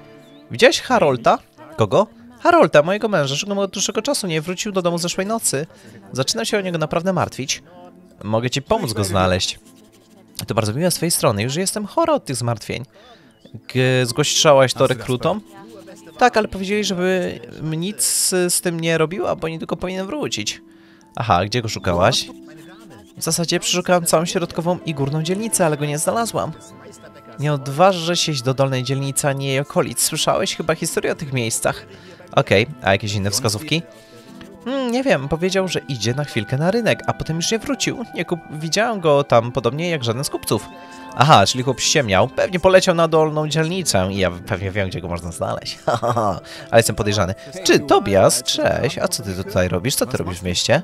Widziałeś Harolta? Kogo? Harolta, mojego męża, że od dłuższego czasu nie wrócił do domu zeszłej nocy. Zaczynam się o niego naprawdę martwić. Mogę ci pomóc go znaleźć. To bardzo miłe z twojej strony, już jestem chora od tych zmartwień. G zgłaszałaś to rekrutom? Tak, ale powiedzieli, żeby nic z tym nie robiła, bo niedługo powinien wrócić. Aha, gdzie go szukałaś? W zasadzie przeszukałam całą środkową i górną dzielnicę, ale go nie znalazłam. Nie odważę się iść do dolnej dzielnicy ani jej okolic. Słyszałeś chyba historię o tych miejscach? Okej, a jakieś inne wskazówki? Hmm, nie wiem, powiedział, że idzie na chwilkę na rynek, a potem już nie wrócił. Nie kup... Widziałem go tam podobnie jak żaden z kupców. Aha, czyli chłop ściemniał. Pewnie poleciał na dolną dzielnicę i ja pewnie wiem, gdzie go można znaleźć. Ale jestem podejrzany. Czy Tobias? Cześć, a co ty tutaj robisz? Co ty robisz w mieście?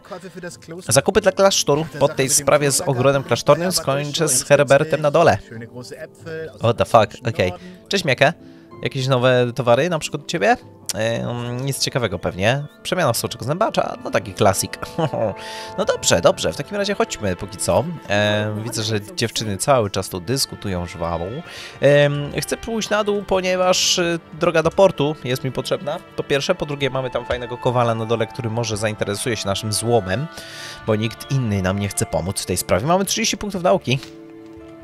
Zakupy dla klasztoru. Po tej sprawie z ogrodem klasztornym skończę z Herbertem na dole. What the fuck, okej. Cześć Mieke. Jakieś nowe towary na przykład u ciebie? Nic ciekawego pewnie. Przemiana soczek zębacza, no taki klasik. no dobrze, dobrze, w takim razie chodźmy póki co. Widzę, że dziewczyny cały czas tu dyskutują żwawo. Em, chcę pójść na dół, ponieważ y, droga do portu jest mi potrzebna. Po pierwsze, po drugie mamy tam fajnego kowala na dole, który może zainteresuje się naszym złomem, bo nikt inny nam nie chce pomóc w tej sprawie. Mamy 30 punktów nauki.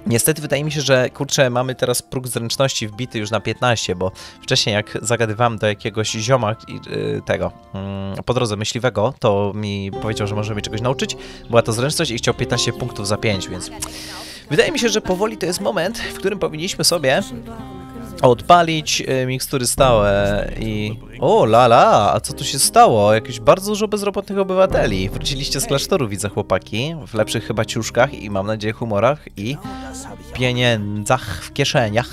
Niestety wydaje mi się, że kurczę, mamy teraz próg zręczności wbity już na 15, bo wcześniej jak zagadywałem do jakiegoś zioma y, tego mm, po drodze myśliwego, to mi powiedział, że może czegoś nauczyć. Była to zręczność i chciał 15 punktów za 5, więc wydaje mi się, że powoli to jest moment, w którym powinniśmy sobie odpalić y, mikstury stałe i... O, lala, a co tu się stało? Jakieś bardzo dużo bezrobotnych obywateli. Wróciliście z klasztoru, widzę chłopaki, w lepszych chyba ciuszkach i mam nadzieję humorach i pieniędzach w kieszeniach.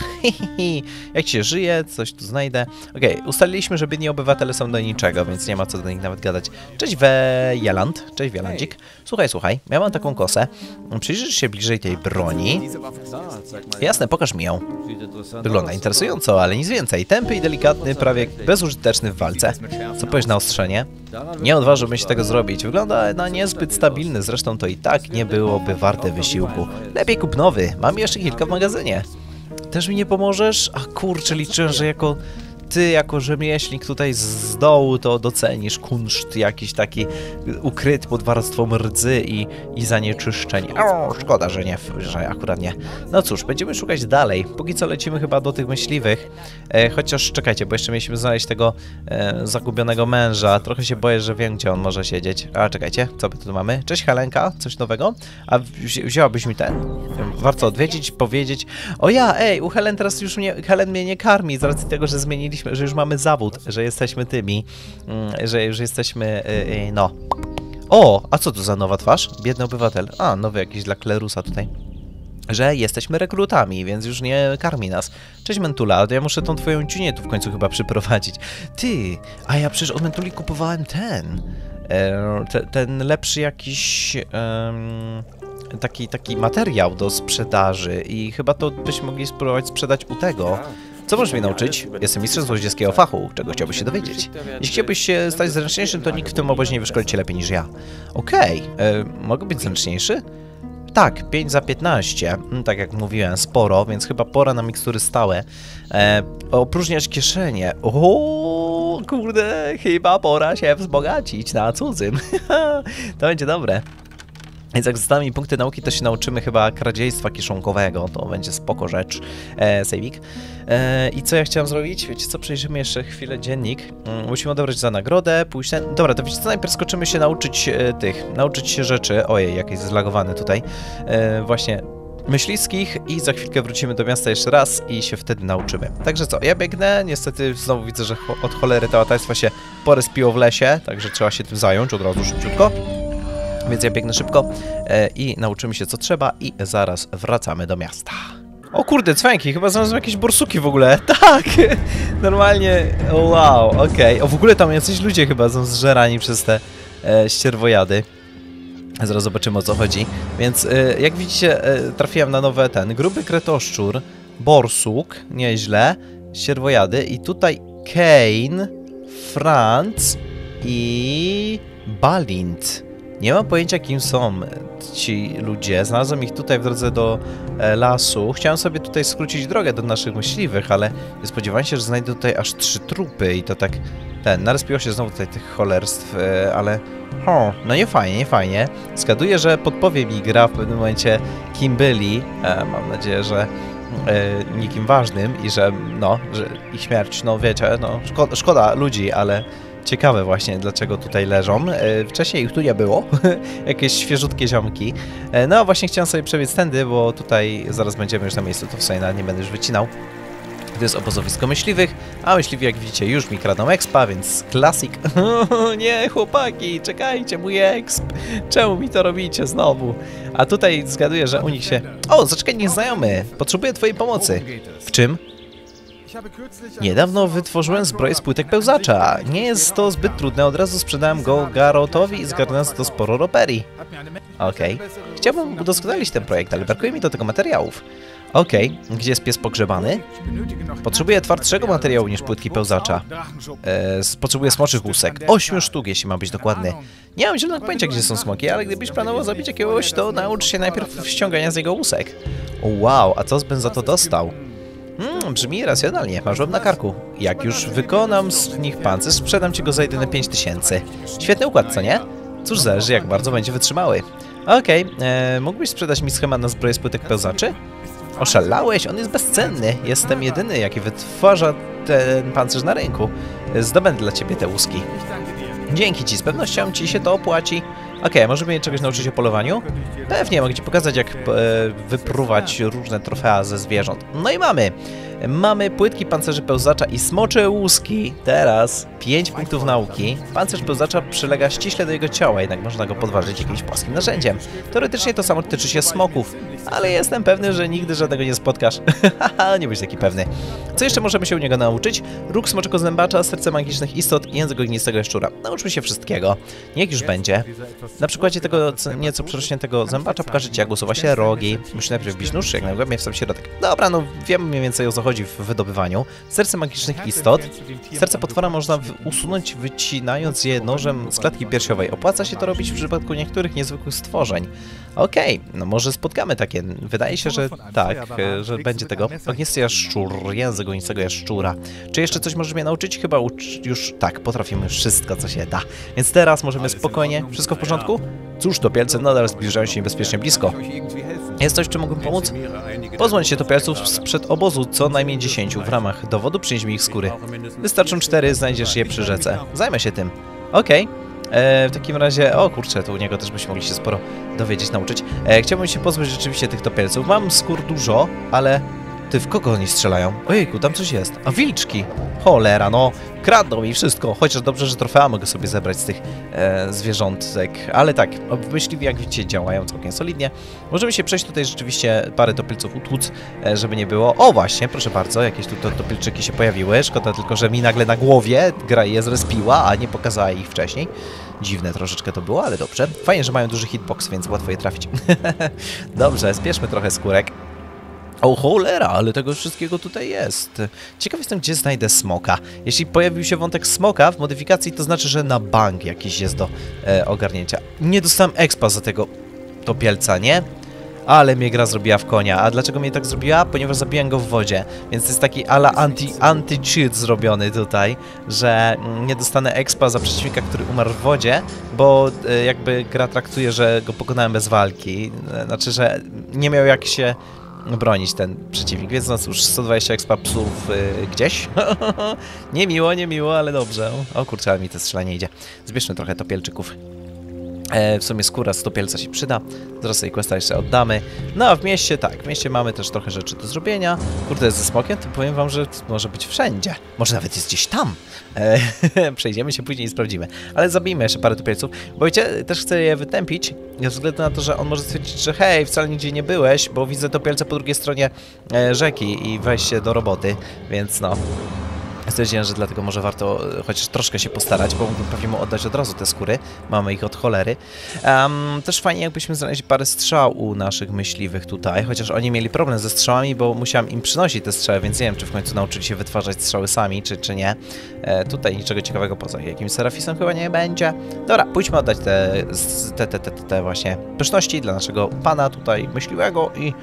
Jak ci się żyje, coś tu znajdę. Okej, ustaliliśmy, że biedni obywatele są do niczego, więc nie ma co do nich nawet gadać. Cześć Wejeland, cześć Wielandzik. Słuchaj, słuchaj, ja mam taką kosę. Przyjrzysz się bliżej tej broni. Jasne, pokaż mi ją. Wygląda interesująco, ale nic więcej. Tępy i delikatny, prawie bezużyteczny w walce. Co powiesz na ostrzenie? Nie odważyłbym się tego zrobić. Wygląda na niezbyt stabilny, zresztą to i tak nie byłoby warte wysiłku. Lepiej kup nowy, mam jeszcze kilka w magazynie. Też mi nie pomożesz? A kurczę, liczyłem, że jako ty, jako rzemieślnik tutaj z dołu, to docenisz kunszt jakiś taki ukryty pod warstwą rdzy i, i zanieczyszczeń. O, szkoda, że nie, że akurat nie. No cóż, będziemy szukać dalej. Póki co lecimy chyba do tych myśliwych. E, chociaż czekajcie, bo jeszcze mieliśmy znaleźć tego e, zagubionego męża. Trochę się boję, że wiem, gdzie on może siedzieć. A czekajcie, co my tu mamy? Cześć Helenka, coś nowego? A wzi wzięłabyś mi ten? Warto odwiedzić, powiedzieć. O ja, ej, u Helen teraz już mnie, Helen mnie nie karmi z racji tego, że że już mamy zawód, że jesteśmy tymi, mm, że już jesteśmy, y, y, no. O, a co to za nowa twarz? Biedny obywatel. A, nowy jakiś dla Klerusa tutaj. Że jesteśmy rekrutami, więc już nie karmi nas. Cześć Mentula, ja muszę tą twoją ciunię tu w końcu chyba przyprowadzić. Ty, a ja przecież od Mentuli kupowałem ten. E, te, ten lepszy jakiś... em, taki, taki materiał do sprzedaży i chyba to byśmy mogli spróbować sprzedać u tego. Co możesz mnie nauczyć? Jestem mistrzem złodziejskiego fachu. Czego chciałbyś się dowiedzieć? Jeśli chciałbyś się stać zręczniejszym, to nikt w tym obozie nie wyszkoli cię lepiej niż ja. Okej, e, mogę być zręczniejszy? Tak, 5 za 15. Mm, Tak jak mówiłem, sporo, więc chyba pora na mikstury stałe. E, opróżniać kieszenie. O, kurde, chyba pora się wzbogacić na cudzym. to będzie dobre. Więc jak mi punkty nauki, to się nauczymy chyba kradziejstwa kiszonkowego. To będzie spoko rzecz. E. E, I co ja chciałem zrobić? Wiecie co, przejrzymy jeszcze chwilę dziennik. Mm, musimy odebrać za nagrodę, pójść. Dobra, to wiecie co, najpierw skoczymy się nauczyć e, tych, nauczyć się rzeczy. Ojej, jakieś zlagowane tutaj. E, właśnie myśliwskich i za chwilkę wrócimy do miasta jeszcze raz i się wtedy nauczymy. Także co, ja biegnę, niestety znowu widzę, że od cholery łatajstwa się porespiło w lesie, także trzeba się tym zająć od razu szybciutko. Więc ja biegnę szybko e, i nauczymy się co trzeba i zaraz wracamy do miasta. O kurde, cwęki, chyba znalazłem jakieś borsuki w ogóle. Tak! Normalnie, wow, okej. O, w ogóle tam jacyś ludzie chyba są zżerani przez te e, ścierwojady. Zaraz zobaczymy o co chodzi. Więc e, jak widzicie, e, trafiłem na nowe ten, gruby kretoszczur, borsuk, nieźle, ścierwojady i tutaj Kane, Franz i Balint. Nie mam pojęcia, kim są ci ludzie. Znalazłem ich tutaj w drodze do e, lasu. Chciałem sobie tutaj skrócić drogę do naszych myśliwych, ale nie spodziewałem się, że znajdę tutaj aż trzy trupy i to tak... Ten, narespiło się znowu tutaj tych cholerstw, e, ale... Ho, no nie fajnie, nie fajnie. Zgaduję, że podpowie mi gra w pewnym momencie, kim byli. E, mam nadzieję, że nikim ważnym i że, no, że ich śmierć, no wiecie, no, szkoda, szkoda ludzi, ale ciekawe właśnie, dlaczego tutaj leżą. E, Wcześniej ich tu nie było, jakieś świeżutkie ziomki. E, No, właśnie chciałem sobie przebiec tędy, bo tutaj zaraz będziemy już na miejscu, to w sumie nie będę już wycinał. To jest obozowisko myśliwych, a myśliwi, jak widzicie, już mi kradną expa, więc klasik. nie, chłopaki, czekajcie, mój exp. Czemu mi to robicie znowu? A tutaj zgaduję, że u nich się... O, zaczekaj, nieznajomy. Potrzebuję twojej pomocy. W czym? Niedawno wytworzyłem zbroję z płytek pełzacza. Nie jest to zbyt trudne, od razu sprzedałem go Garotowi i zgarnąłem to sporo roperii. Okej. Chciałbym udoskonalić ten projekt, ale brakuje mi do tego materiałów. Okej, gdzie jest pies pogrzebany? Potrzebuję twardszego materiału niż płytki pełzacza. E, s- potrzebuję smoczych łusek. Ośmiu sztuk, jeśli mam być dokładny. Nie mam zielonego pojęcia, gdzie są smoki, ale gdybyś planował zabić jakiegoś, to naucz się najpierw ściągania z jego łusek. Wow, a co bym za to dostał? Hmm, brzmi racjonalnie, masz łeb na karku. Jak już wykonam z nich pancerz, sprzedam ci go za jedyne 5000. Świetny układ, co nie? Cóż, zależy jak bardzo będzie wytrzymały. Okej, e, mógłbyś sprzedać mi schemat na zbroję z płytek pełzaczy? Oszalałeś, on jest bezcenny. Jestem jedyny, jaki wytwarza ten pancerz na rynku. Zdobędę dla ciebie te łuski. Dzięki ci, z pewnością ci się to opłaci. Okej, a możemy czegoś nauczyć o polowaniu? Pewnie, mogę ci pokazać, jak e, wypruwać różne trofea ze zwierząt. No i mamy. Mamy płytki pancerzy pełzacza i smocze łuski. Teraz 5 punktów nauki. Pancerz pełzacza przylega ściśle do jego ciała, jednak można go podważyć jakimś płaskim narzędziem. Teoretycznie to samo tyczy się smoków, ale jestem pewny, że nigdy żadnego nie spotkasz. Haha, nie bądź taki pewny. Co jeszcze możemy się u niego nauczyć? Róg smoczego zębacza, serce magicznych istot i język ognistego jaszczura. Nauczmy się wszystkiego. Niech już będzie. Na przykładzie tego co- nieco przerośniętego zębacza pokażę ci, jak usuwa się rogi. Muszę najpierw wbić nóż, jak najgłębiej w sam środek. Dobra, no wiem mniej więcej o co chodzi w wydobywaniu. Serce magicznych istot. Serce potwora można usunąć wycinając je nożem z klatki piersiowej. Opłaca się to robić w przypadku niektórych niezwykłych stworzeń. Okej, no może spotkamy takie. Wydaje się, że tak, e, że będzie tego. Ognisty jaszczur, język ognistego jaszczura. Czy jeszcze coś możesz mnie nauczyć? Chyba już tak, potrafimy wszystko, co się da. Więc teraz możemy spokojnie. Wszystko w porządku? Cóż, topielce nadal zbliżają się niebezpiecznie blisko. Jest coś, w czym mógłbym pomóc? Pozwól się topielców sprzed obozu co najmniej 10. W ramach dowodu przynieś mi ich skóry. Wystarczą cztery, znajdziesz je przy rzece. Zajmę się tym. Okej. E, w takim razie, o kurczę, to u niego też byśmy mogli się sporo dowiedzieć, nauczyć. E, chciałbym się pozbyć rzeczywiście tych topielców. Mam skór dużo, ale Ty, w kogo oni strzelają? Ojejku, tam coś jest. A wilczki. Cholera, no. Kradną mi wszystko. Chociaż dobrze, że trofea mogę sobie zebrać z tych e, zwierzątek. Ale tak, myśliwi jak widzicie działają całkiem solidnie. Możemy się przejść tutaj rzeczywiście parę topilców utłuc, e, żeby nie było. O właśnie, proszę bardzo, jakieś tu to, topilczyki się pojawiły. Szkoda tylko, że mi nagle na głowie gra je zrespiła, a nie pokazała ich wcześniej. Dziwne troszeczkę to było, ale dobrze. Fajnie, że mają duży hitbox, więc łatwo je trafić. dobrze, spieszmy trochę skórek. O cholera, ale tego wszystkiego tutaj jest. Ciekaw jestem, gdzie znajdę smoka. Jeśli pojawił się wątek smoka w modyfikacji, to znaczy, że na bank jakiś jest do e, ogarnięcia. Nie dostałem expa za tego topielca, nie? Ale mnie gra zrobiła w konia. A dlaczego mnie tak zrobiła? Ponieważ zabiłem go w wodzie. Więc to jest taki ala anti-cheat anti zrobiony tutaj, że nie dostanę expa za przeciwnika, który umarł w wodzie, bo e, jakby gra traktuje, że go pokonałem bez walki. E, znaczy, że nie miał jak się bronić ten przeciwnik, więc no cóż, 120 expa psów yy, gdzieś. niemiło, niemiło, ale dobrze. O kurczę, ale mi to strzelanie idzie. Zbierzmy trochę topielczyków. E, w sumie skóra z topielca się przyda. Zaraz sobie questa jeszcze oddamy. No a w mieście, tak, w mieście mamy też trochę rzeczy do zrobienia. Kurde, ze smokiem to powiem wam, że może być wszędzie. Może nawet jest gdzieś tam. E, przejdziemy się później i sprawdzimy. Ale zabijmy jeszcze parę topielców, bo wiecie, też chcę je wytępić, ze względu na to, że on może stwierdzić, że hej, wcale nigdzie nie byłeś, bo widzę topielce po drugiej stronie e, rzeki i weź się do roboty, więc no, Stwierdziłem, że dlatego może warto e, chociaż troszkę się postarać, bo mógłbym pewnie mu oddać od razu te skóry. Mamy ich od cholery. Um, też fajnie jakbyśmy znaleźli parę strzał u naszych myśliwych tutaj, chociaż oni mieli problem ze strzałami, bo musiałem im przynosić te strzały, więc nie wiem, czy w końcu nauczyli się wytwarzać strzały sami, czy, czy nie. E, tutaj niczego ciekawego poza jakimś serafisem chyba nie będzie. Dobra, pójdźmy oddać te, te, te, te, te właśnie pyszności dla naszego pana tutaj myśliwego i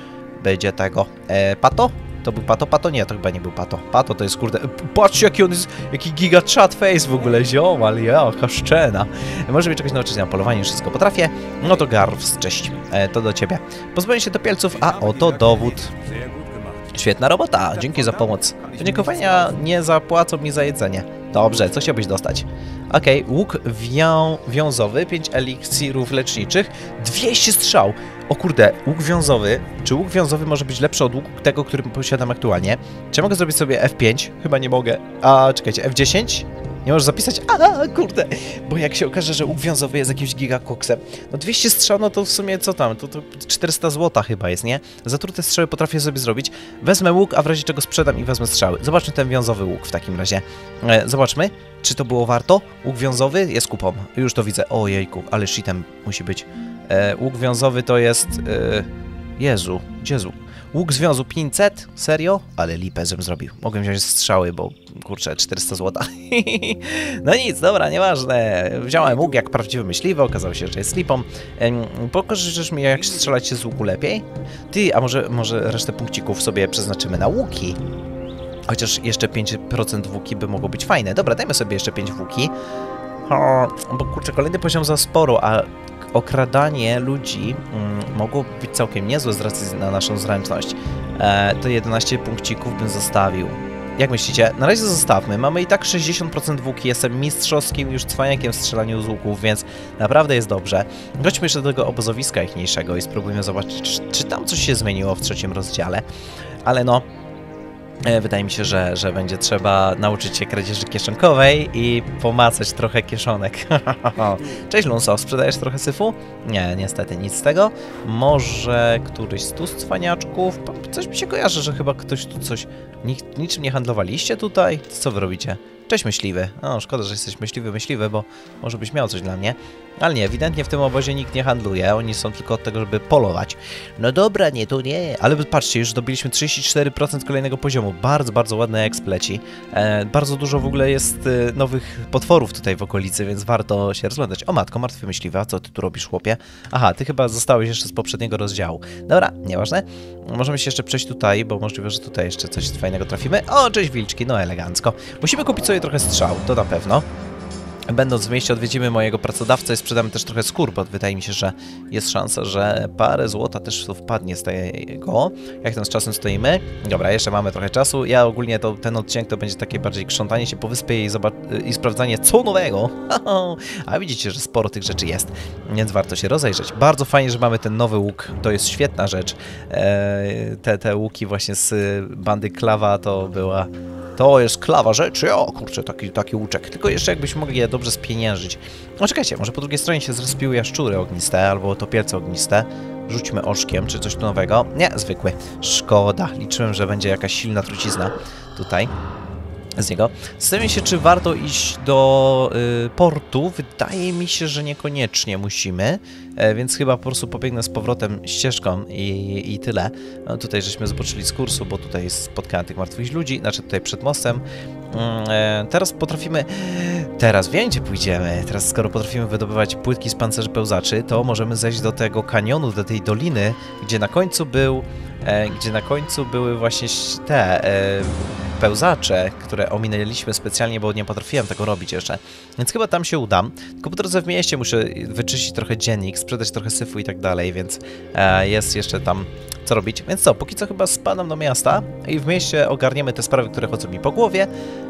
będzie tego. E, pato? To był Pato? Pato? Nie, to chyba nie był Pato. Pato to jest kurde... Patrzcie jaki on jest... Jaki giga chat face w ogóle, ziom, ale ja, kaszczena. Może mnie czegoś nauczyć na polowaniu, wszystko potrafię. No to Garws, cześć. E, to do ciebie. Pozbawię się topielców, a oto dowód. Świetna robota, dzięki za pomoc. Podziękowania nie zapłacą mi za jedzenie. Dobrze, co chciałbyś dostać? Okej, okay, łuk wią wiązowy, 5 eliksirów leczniczych, 200 strzał. O kurde, łuk wiązowy. Czy łuk wiązowy może być lepszy od łuku tego, który posiadam aktualnie? Czy mogę zrobić sobie F5? Chyba nie mogę. A, czekajcie, F10? Nie możesz zapisać? A, kurde! Bo jak się okaże, że łuk wiązowy jest jakimś gigakoksem, no 200 strzał, no to w sumie co tam? To, to 400 zł chyba jest, nie? Zatrute strzały potrafię sobie zrobić. Wezmę łuk, a w razie czego sprzedam i wezmę strzały. Zobaczmy ten wiązowy łuk w takim razie. E, zobaczmy, czy to było warto. Łuk wiązowy jest kupą. Już to widzę. Ojejku, ale shitem musi być. E, łuk wiązowy to jest... E, Jezu, Jezu. Łuk związu 500? Serio? Ale lipę, żebym zrobił. Mogłem wziąć strzały, bo kurczę, 400 zł. no nic, dobra, nieważne. Wziąłem łuk jak prawdziwy myśliwy, okazało się, że jest lipą. Pokażesz mi, jak strzelać się z łuku lepiej? Ty, a może, może resztę punkcików sobie przeznaczymy na łuki? Chociaż jeszcze 5% włóki by mogło być fajne. Dobra, dajmy sobie jeszcze 5 włóki. O, bo kurczę, kolejny poziom za sporo, a okradanie ludzi mm, mogło być całkiem niezłe z racji na naszą zręczność. E, to 11 punkcików bym zostawił. Jak myślicie? Na razie zostawmy. Mamy i tak 60% włóki. Jestem mistrzowskim już cwaniakiem w strzelaniu z łuków, więc naprawdę jest dobrze. Chodźmy jeszcze do tego obozowiska ichniejszego i spróbujmy zobaczyć, czy, tam coś się zmieniło w trzecim rozdziale. Ale no, wydaje mi się, że, że będzie trzeba nauczyć się kradzieży kieszonkowej i pomacać trochę kieszonek. Cześć Lunso, sprzedajesz trochę syfu? Nie, niestety nic z tego. Może któryś z tu cwaniaczków? Coś mi się kojarzy, że chyba ktoś tu coś... Niczym nie handlowaliście tutaj? Co wy robicie? Cześć myśliwy. No, szkoda, że jesteś myśliwy, myśliwy, bo może byś miał coś dla mnie. Ale nie, ewidentnie w tym obozie nikt nie handluje, oni są tylko od tego, żeby polować. No dobra, nie, to nie. Ale patrzcie, już dobiliśmy 34% kolejnego poziomu. Bardzo, bardzo ładne ekspleci. E, bardzo dużo w ogóle jest e, nowych potworów tutaj w okolicy, więc warto się rozglądać. O matko, martwy myśliwa, co ty tu robisz, chłopie? Aha, ty chyba zostałeś jeszcze z poprzedniego rozdziału. Dobra, nieważne. Możemy się jeszcze przejść tutaj, bo możliwe, że tutaj jeszcze coś fajnego trafimy. O, cześć wilczki, no elegancko. Musimy kupić sobie trochę strzał, to na pewno. Będąc w mieście odwiedzimy mojego pracodawcę i sprzedamy też trochę skór, bo wydaje mi się, że jest szansa, że parę złota też wpadnie z tego. Jak tam z czasem stoimy? Dobra, jeszcze mamy trochę czasu. Ja ogólnie to ten odcinek to będzie takie bardziej krzątanie się po wyspie i, i sprawdzanie co nowego. A widzicie, że sporo tych rzeczy jest, więc warto się rozejrzeć. Bardzo fajnie, że mamy ten nowy łuk, to jest świetna rzecz. Eee, te, te łuki właśnie z bandy Klawa to była to jest klawa rzeczy. O, kurczę, taki, taki łuczek. Tylko jeszcze jakbyśmy mogli je dobrze spieniężyć. No może po drugiej stronie się zrespiły jaszczury ogniste albo topielce ogniste. Rzućmy oczkiem, czy coś tu nowego. Nie, zwykły. Szkoda. Liczyłem, że będzie jakaś silna trucizna tutaj z niego. Zastanawiam się, czy warto iść do y, portu. Wydaje mi się, że niekoniecznie musimy, e, więc chyba po prostu pobiegnę z powrotem ścieżką i, i tyle. No, tutaj żeśmy zboczyli z kursu, bo tutaj spotkałem tych martwych ludzi, znaczy tutaj przed mostem. Mm, e, teraz potrafimy... Teraz wiem, gdzie pójdziemy. Teraz skoro potrafimy wydobywać płytki z pancerzy pełzaczy, to możemy zejść do tego kanionu, do tej doliny, gdzie na końcu był... E, gdzie na końcu były właśnie te... E, pełzacze, które ominęliśmy specjalnie, bo nie potrafiłem tego robić jeszcze. Więc chyba tam się udam. Tylko po drodze w mieście muszę wyczyścić trochę dziennik, sprzedać trochę syfu i tak dalej, więc e, jest jeszcze tam co robić. Więc co, póki co chyba spadam do miasta i w mieście ogarniemy te sprawy, które chodzą mi po głowie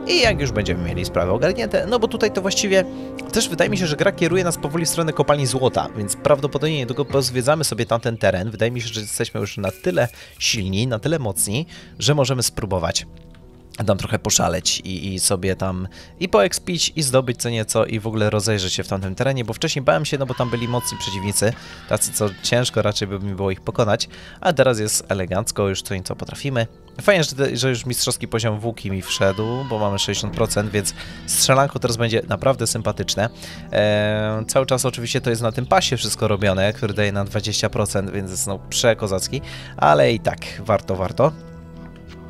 i jak już będziemy mieli sprawy ogarnięte, no bo tutaj to właściwie też wydaje mi się, że gra kieruje nas powoli w stronę kopalni złota, więc prawdopodobnie niedługo pozwiedzamy sobie tamten teren. Wydaje mi się, że jesteśmy już na tyle silni, na tyle mocni, że możemy spróbować tam trochę poszaleć i, i, sobie tam i poekspić i zdobyć co nieco i w ogóle rozejrzeć się w tamtym terenie, bo wcześniej bałem się, no bo tam byli mocni przeciwnicy, tacy co ciężko raczej by mi było ich pokonać, a teraz jest elegancko, już co nieco potrafimy. Fajnie, że, że już mistrzowski poziom włóki mi wszedł, bo mamy 60%, więc strzelanko teraz będzie naprawdę sympatyczne. Eee, cały czas oczywiście to jest na tym pasie wszystko robione, który daje na 20%, więc jest no przekozacki, ale i tak warto, warto.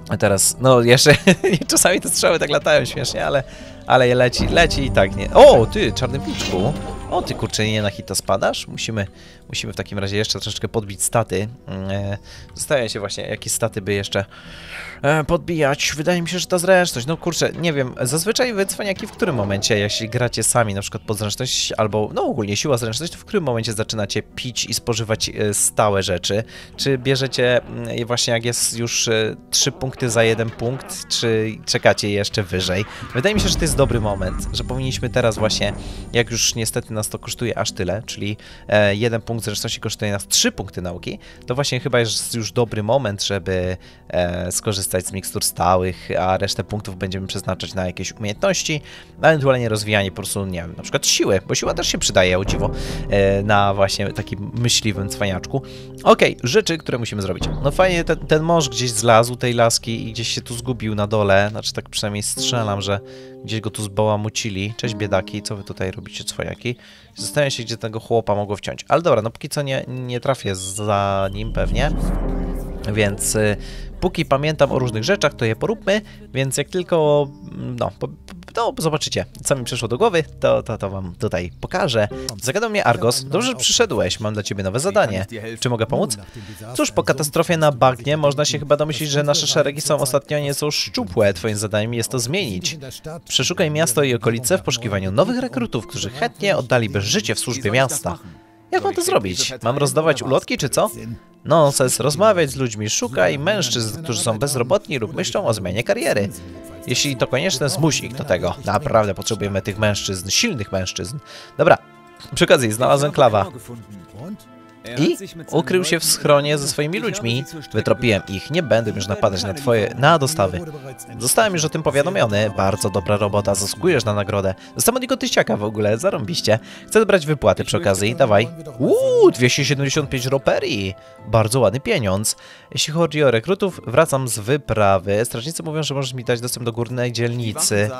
A teraz, no jeszcze czasami te strzały tak latają śmiesznie, ale, ale leci, leci i tak nie. O, ty, czarny piczku. O, ty kurczę, nie na hita spadasz? Musimy, musimy w takim razie jeszcze troszeczkę podbić staty. E, zastanawiam się właśnie, jakie staty by jeszcze e, podbijać. Wydaje mi się, że ta zręczność, no kurczę, nie wiem, zazwyczaj wycwaniaki w którym momencie, jeśli gracie sami na przykład pod zręczność, albo no ogólnie siła zręczność, to w którym momencie zaczynacie pić i spożywać e, stałe rzeczy? Czy bierzecie mm, właśnie jak jest już e, 3 punkty za jeden punkt, czy czekacie jeszcze wyżej? Wydaje mi się, że to jest dobry moment, że powinniśmy teraz właśnie, jak już niestety nas to kosztuje aż tyle, czyli jeden punkt zręczności kosztuje nas 3 punkty nauki, to właśnie chyba jest już dobry moment, żeby e, skorzystać z mikstur stałych, a resztę punktów będziemy przeznaczać na jakieś umiejętności, ewentualnie rozwijanie po prostu, nie wiem, na przykład siły, bo siła też się przydaje, o dziwo, e, na właśnie takim myśliwym cwaniaczku. Okej, okay, rzeczy, które musimy zrobić. No fajnie, ten, ten mąż gdzieś zlazł tej laski i gdzieś się tu zgubił na dole, znaczy tak przynajmniej strzelam, że gdzieś go tu zbałamucili. Cześć biedaki, co wy tutaj robicie, cwaniaki? Zastanawiam się, gdzie tego chłopa mogło wciąć. Ale dobra, no póki co nie, nie trafię za nim pewnie. Więc y, póki pamiętam o różnych rzeczach, to je poróbmy, więc jak tylko, no, no zobaczycie, co mi przyszło do głowy, to, to, to wam tutaj pokażę. Zagadał mnie Argos, dobrze że przyszedłeś, mam dla ciebie nowe zadanie. Czy mogę pomóc? Cóż, po katastrofie na bagnie można się chyba domyślić, że nasze szeregi są ostatnio nieco szczupłe. Twoim zadaniem jest to zmienić. Przeszukaj miasto i okolice w poszukiwaniu nowych rekrutów, którzy chętnie oddaliby życie w służbie miasta. Jak mam to zrobić? Mam rozdawać ulotki, czy co? Nonsens, rozmawiać z ludźmi, szukaj mężczyzn, którzy są bezrobotni lub myślą o zmianie kariery. Jeśli to konieczne, zmuś ich do tego. Naprawdę potrzebujemy tych mężczyzn, silnych mężczyzn. Dobra, przy okazji znalazłem klawa. I ukrył się w schronie ze swoimi ludźmi. Wytropiłem ich, nie będę już napadać na twoje, na dostawy. Zostałem już o tym powiadomiony. Bardzo dobra robota, zasługujesz na nagrodę. Dostałem od niego tysiaka w ogóle, zarąbiście. Chcę dobrać wypłaty przy okazji, dawaj. Uuu, 275 roperii. Bardzo ładny pieniądz. Jeśli chodzi o rekrutów, wracam z wyprawy. Strażnicy mówią, że możesz mi dać dostęp do górnej dzielnicy.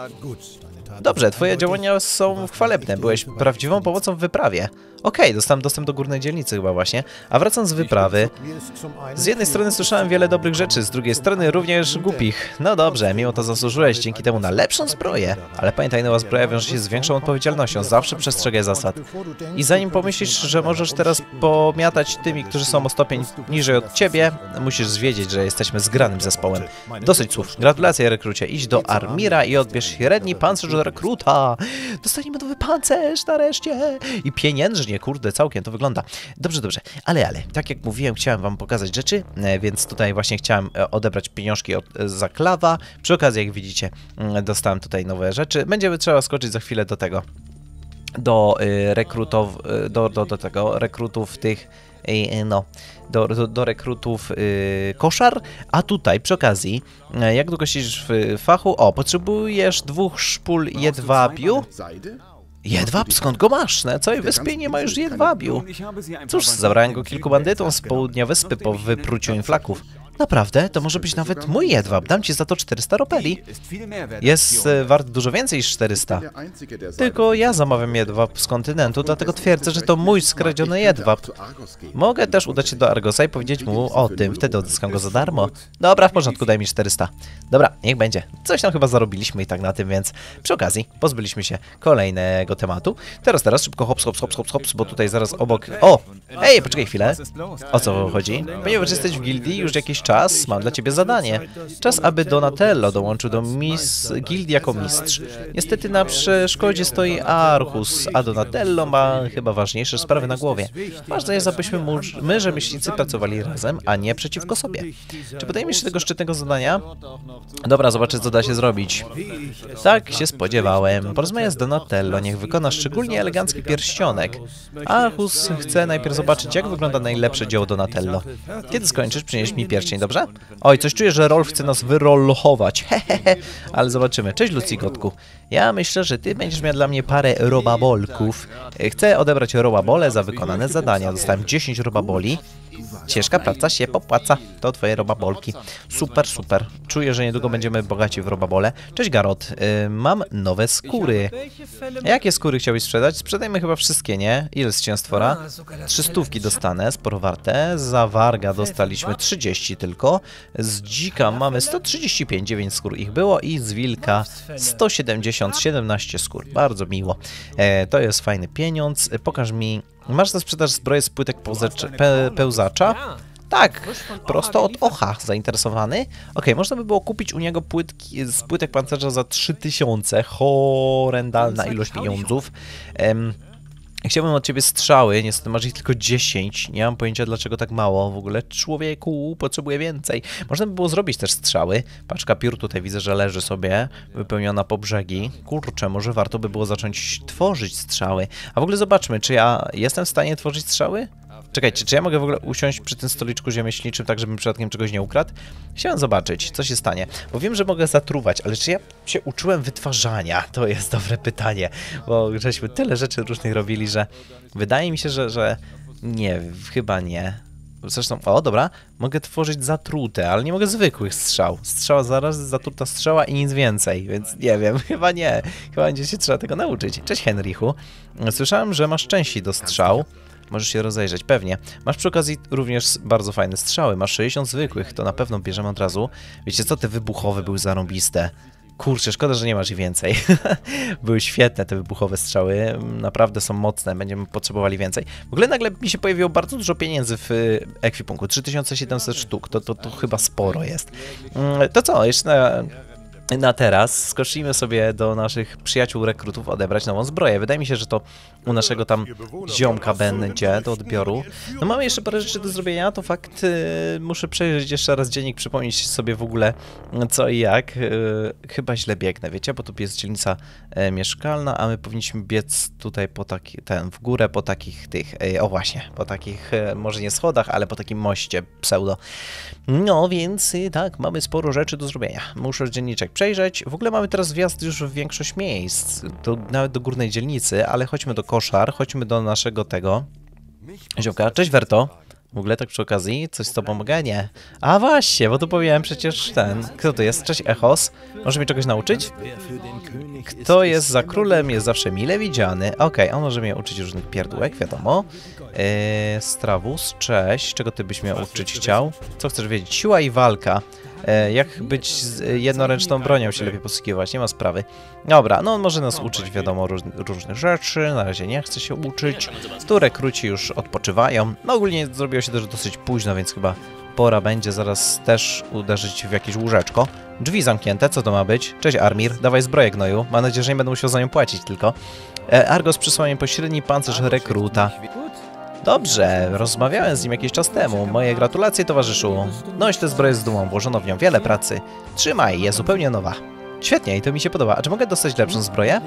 Dobrze, twoje działania są chwalebne. Byłeś prawdziwą pomocą w wyprawie. Okej, dostałem dostęp do górnej dzielnicy chyba właśnie. A wracam z wyprawy. Z jednej strony słyszałem wiele dobrych rzeczy, z drugiej strony również głupich. No dobrze, mimo to zasłużyłeś dzięki temu na lepszą zbroję. Ale pamiętaj, nowa zbroja wiąże się z większą odpowiedzialnością, zawsze przestrzegaj zasad. I zanim pomyślisz, że możesz teraz pomiatać tymi, którzy są o stopień niżej od ciebie, musisz wiedzieć, że jesteśmy zgranym zespołem. Dosyć słów. Gratulacje, rekrucie. Idź do Armira i odbierz średni pancerz rekruta. Dostaniemy nowy pancerz nareszcie. I pieniężnie, kurde, całkiem to wygląda. Dobrze, dobrze. Ale, ale, tak jak mówiłem, chciałem wam pokazać rzeczy, e, więc tutaj właśnie chciałem e, odebrać pieniążki od, e, za klawa. Przy okazji, jak widzicie, mm, dostałem tutaj nowe rzeczy. Będziemy trzeba skoczyć za chwilę do tego do rekrutów, do, do, do tego, rekrutów tych, no, do, do, do rekrutów koszar, a tutaj przy okazji, jak długo siedzisz w fachu? O, potrzebujesz dwóch szpul jedwabiu. Jedwab? Skąd go masz? Na całej wyspie nie ma już jedwabiu. Cóż, zabrałem go kilku bandytom z południa wyspy po wypruciu inflaków. Naprawdę? To może być nawet mój jedwab. Dam ci za to 400 ropeli. Jest e, wart dużo więcej niż 400. Tylko ja zamawiam jedwab z kontynentu, dlatego twierdzę, że to mój skradziony jedwab. Mogę też udać się do Argosa i powiedzieć mu o tym, wtedy odzyskam go za darmo. Dobra, w porządku, daj mi 400. Dobra, niech będzie. Coś tam chyba zarobiliśmy i tak na tym, więc przy okazji pozbyliśmy się kolejnego tematu. Teraz, teraz szybko hops, hops, hops, hops, hops, bo tutaj zaraz obok... O! Ej, poczekaj chwilę. O co chodzi? Ponieważ jesteś w gildii już jakiś czas, mam dla ciebie zadanie. Czas, aby Donatello dołączył do Miss Gildii jako mistrz. Niestety na przeszkodzie stoi Archus, a Donatello ma chyba ważniejsze sprawy na głowie. Ważne jest, abyśmy my, rzemieślnicy, pracowali razem, a nie przeciwko sobie. Czy podejmiesz się tego szczytnego zadania? Dobra, zobaczę, co da się zrobić. Tak się spodziewałem. Porozmawiaj z Donatello, niech wykona szczególnie elegancki pierścionek. Archus chce najpierw zobaczyć, jak wygląda najlepsze dzieło Donatello. Kiedy skończysz, przynieś mi pierścień, dobrze? Oj, coś czuję, że Rolf chce nas wyrolochować. Hehehe, ale zobaczymy. Cześć, Lucy Kotku. Ja myślę, że ty będziesz miał dla mnie parę robabolków. Chcę odebrać robabole za wykonane zadania. Dostałem 10 robaboli. Ciężka praca się popłaca. To twoje robabolki. Super, super. Czuję, że niedługo będziemy bogaci w robabole. Cześć, Garot. Y, mam nowe skóry. Jakie skóry chciałbyś sprzedać? Sprzedajmy chyba wszystkie, nie? Ile z cięstwora? Trzy stówki dostanę, sporo warte. Za warga dostaliśmy 30 tylko. Z dzika mamy 135, 9 skór ich było i z wilka 170, 17 skór. Bardzo miło. E, to jest fajny pieniądz. Pokaż mi... Masz na sprzedaż zbroję z płytek pełzacza? Pe, pełzacza? Tak, prosto od ocha zainteresowany. Okej, można by było kupić u niego płytki, z płytek pancerza za 3000. Horrendalna ilość pieniądzów. Em, Chciałbym od ciebie strzały, niestety masz ich tylko 10. Nie mam pojęcia dlaczego tak mało. W ogóle człowieku potrzebuje więcej. Można by było zrobić też strzały. Paczka piór tutaj widzę, że leży sobie, wypełniona po brzegi. Kurczę, może warto by było zacząć tworzyć strzały. A w ogóle zobaczmy, czy ja jestem w stanie tworzyć strzały? Czekajcie, czy ja mogę w ogóle usiąść przy tym stoliczku rzemieślniczym, tak żebym przypadkiem czegoś nie ukradł? Chciałem zobaczyć, co się stanie, bo wiem, że mogę zatruwać, ale czy ja się uczyłem wytwarzania? To jest dobre pytanie, bo żeśmy tyle rzeczy różnych robili, że wydaje mi się, że, że nie, chyba nie. Zresztą, o dobra, mogę tworzyć zatrute, ale nie mogę zwykłych strzał. Strzała zaraz, zatruta strzała i nic więcej, więc nie wiem, chyba nie. Chyba będzie się trzeba tego nauczyć. Cześć Henrichu. Słyszałem, że masz części do strzał. Możesz się rozejrzeć, pewnie. Masz przy okazji również bardzo fajne strzały. Masz 60 zwykłych, to na pewno bierzemy od razu. Wiecie co, te wybuchowe były zarąbiste. Kurczę, szkoda, że nie masz ich więcej. były świetne te wybuchowe strzały, naprawdę są mocne, będziemy potrzebowali więcej. W ogóle nagle mi się pojawiło bardzo dużo pieniędzy w y, ekwipunku, 3700 sztuk, to, to, to chyba sporo jest. Mm, To co, jeszcze na, na teraz skoczymy sobie do naszych przyjaciół rekrutów odebrać nową zbroję. Wydaje mi się, że to u naszego tam ziomka będzie do odbioru. No mamy jeszcze parę rzeczy do zrobienia, to fakt, y, muszę przejrzeć jeszcze raz dziennik, przypomnieć sobie w ogóle co i jak. Y, chyba źle biegnę, wiecie, bo tu jest dzielnica e, mieszkalna, a my powinniśmy biec tutaj po taki, ten, w górę po takich tych, e, o właśnie, po takich, e, może nie schodach, ale po takim moście pseudo. No więc tak, mamy sporo rzeczy do zrobienia. Muszę dzienniczek przejrzeć. W ogóle mamy teraz wjazd już w większość miejsc, do, nawet do górnej dzielnicy, ale chodźmy do koszar, chodźmy do naszego tego ziomka. Cześć Werto. W ogóle tak przy okazji, coś z tobą mogę? Nie. A właśnie, bo tu powinienem przecież ten... Kto to jest? Cześć Echos. Może mnie czegoś nauczyć? Kto jest za królem, jest zawsze mile widziany. Okej, on może mnie uczyć różnych pierdółek, wiadomo. Eee, Strawus, cześć. Czego ty byś mnie uczyć chciał? Co chcesz wiedzieć? Siła i walka. Eee, jak być z e, jednoręczną bronią się lepiej posługiwać, nie ma sprawy. Dobra, no on może nas uczyć, wiadomo, róż, różnych rzeczy. Na razie nie chce się uczyć. Tu rekruci już odpoczywają. No ogólnie zrobiło się też dosyć późno, więc chyba pora będzie zaraz też uderzyć w jakieś łóżeczko. Drzwi zamknięte, co to ma być? Cześć Armir, dawaj zbroję gnoju. Mam nadzieję, że nie będę musiał za nią płacić tylko. E, Argos przysłaniem pośredni pancerz rekruta. Dobrze, rozmawiałem z nim jakiś czas temu. Moje gratulacje, towarzyszu. Noś tę zbroję z dumą, włożono w nią wiele pracy. Trzymaj, jest zupełnie nowa. Świetnie, i to mi się podoba. A czy mogę dostać lepszą zbroję?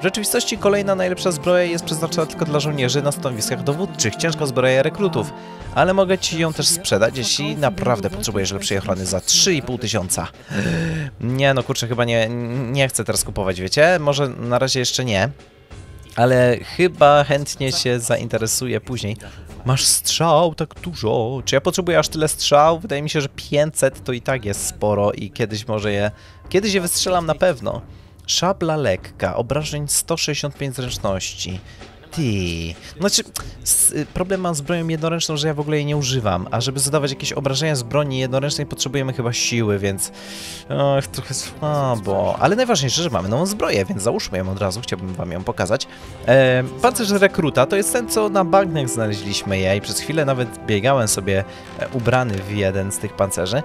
W rzeczywistości kolejna najlepsza zbroja jest przeznaczona tylko dla żołnierzy na stanowiskach dowódczych, ciężko zbroja rekrutów. Ale mogę ci ją też sprzedać, jeśli naprawdę potrzebujesz lepszej ochrony za 3,5 tysiąca. Nie no, kurczę, chyba nie, nie chcę teraz kupować, wiecie? Może na razie jeszcze nie. Ale chyba chętnie się zainteresuję później. Masz strzał tak dużo. Czy ja potrzebuję aż tyle strzał? Wydaje mi się, że 500 to i tak jest sporo i kiedyś może je... Kiedyś je wystrzelam na pewno. Szabla lekka, obrażeń 165 zręczności. Ty. Znaczy, y, problem mam z bronią jednoręczną, że ja w ogóle jej nie używam, a żeby zadawać jakieś obrażenia z broni jednoręcznej potrzebujemy chyba siły, więc och, trochę słabo. Ale najważniejsze, że mamy nową zbroję, więc załóżmy ją od razu, chciałbym wam ją pokazać. E, pancerz rekruta to jest ten, co na bagnach znaleźliśmy je i przez chwilę nawet biegałem sobie e, ubrany w jeden z tych pancerzy.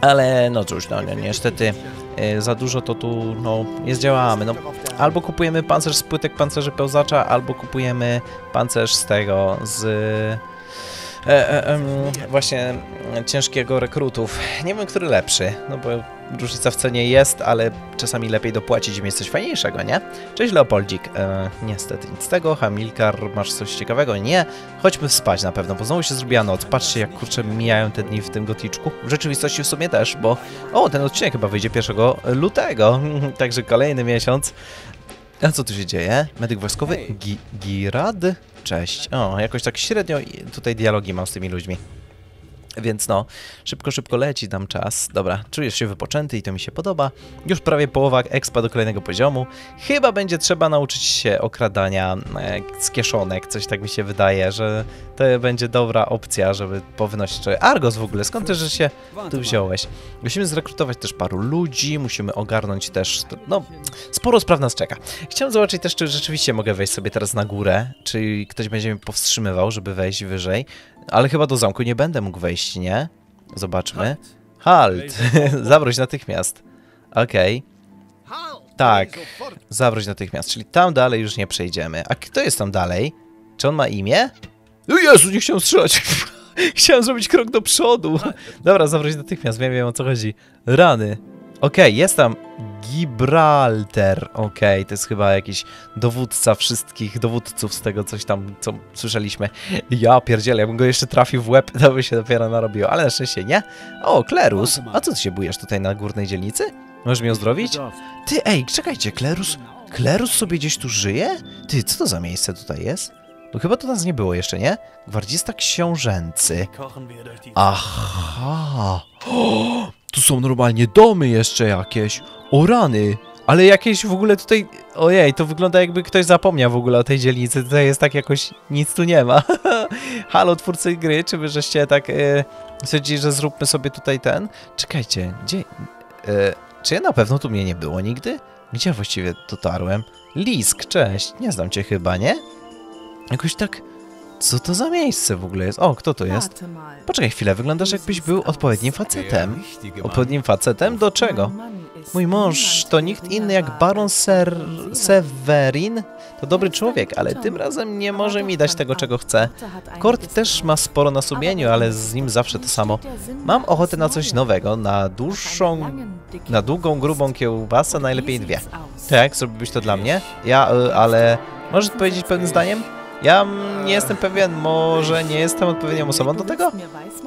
Ale no cóż, no, ni- niestety e, za dużo to tu no, nie zdziałamy. No, albo kupujemy pancerz z płytek pancerzy pełzacza, albo kupujemy pancerz z tego, z e, e, właśnie ciężkiego rekrutów. Nie wiem, który lepszy, no bo różnica w cenie jest, ale czasami lepiej dopłacić i mieć coś fajniejszego, nie? Cześć Leopoldik. E, niestety nic z tego. Hamilkar, masz coś ciekawego? Nie. Chodźmy spać na pewno, bo znowu się zrobiła noc. Patrzcie, jak kurczę mijają te dni w tym goticzku. W rzeczywistości w sumie też, bo o, ten odcinek chyba wyjdzie 1 lutego, także kolejny miesiąc. A co tu się dzieje? Medyk wojskowy? Gi Girad? Cześć. O, jakoś tak średnio tutaj dialogi mam z tymi ludźmi. Więc no, szybko, szybko leci nam czas. Dobra, czujesz się wypoczęty i to mi się podoba. Już prawie połowa expa do kolejnego poziomu. Chyba będzie trzeba nauczyć się okradania e, z kieszonek. Coś tak mi się wydaje, że to będzie dobra opcja, żeby powynosić trochę. Argos w ogóle, skąd też że się tu wziąłeś? Musimy zrekrutować też paru ludzi, musimy ogarnąć też, no, sporo spraw nas czeka. Chciałem zobaczyć też, czy rzeczywiście mogę wejść sobie teraz na górę, czy ktoś będzie mnie powstrzymywał, żeby wejść wyżej, ale chyba do zamku nie będę mógł wejść, nie? Zobaczmy. Halt! Zawróć natychmiast. Okej, tak, zawróć natychmiast, czyli tam dalej już nie przejdziemy. A kto jest tam dalej? Czy on ma imię? O Jezu, nie chciałem strzelać! Chciałem zrobić krok do przodu. Dobra, zawróć natychmiast, wiem, wiem o co chodzi. Rany. Okej, jest tam Gibraltar. Okej, to jest chyba jakiś dowódca wszystkich dowódców z tego coś tam, co słyszeliśmy. Ja pierdzielę, jakbym go jeszcze trafił w łeb, to by się dopiero narobiło, ale na szczęście nie. O, Klerus, a co ty się bujesz tutaj na górnej dzielnicy? Możesz mnie uzdrowić? Ty, ej, czekajcie, Klerus, Klerus sobie gdzieś tu żyje? Ty, co to za miejsce tutaj jest? No chyba to nas nie było jeszcze, nie? Gwardzista książęcy. Aha. O, tu są normalnie domy jeszcze jakieś. O rany. Ale jakieś w ogóle tutaj... Ojej, to wygląda jakby ktoś zapomniał w ogóle o tej dzielnicy. Tutaj jest tak jakoś... Nic tu nie ma. Halo, twórcy gry, czy wy żeście tak... E, stwierdzili, że zróbmy sobie tutaj ten? Czekajcie, gdzie... E, czy ja na pewno tu mnie nie było nigdy? Gdzie właściwie dotarłem? Lisk, cześć. Nie znam cię chyba, nie? Jakoś tak... Co to za miejsce w ogóle jest? O, kto to jest? Poczekaj chwilę, wyglądasz jakbyś był odpowiednim facetem. Odpowiednim facetem do czego? Mój mąż to nikt inny jak Baron Ser Severin. To dobry człowiek, ale tym razem nie może mi dać tego, czego chce. Kort też ma sporo na sumieniu, ale z nim zawsze to samo. Mam ochotę na coś nowego, na dłuższą, na długą, grubą kiełbasę, najlepiej dwie. Tak, zrobiłbyś to dla mnie? Ja, y, ale... Możesz powiedzieć pewnym zdaniem? Ja nie jestem pewien, może nie jestem odpowiednią osobą do tego?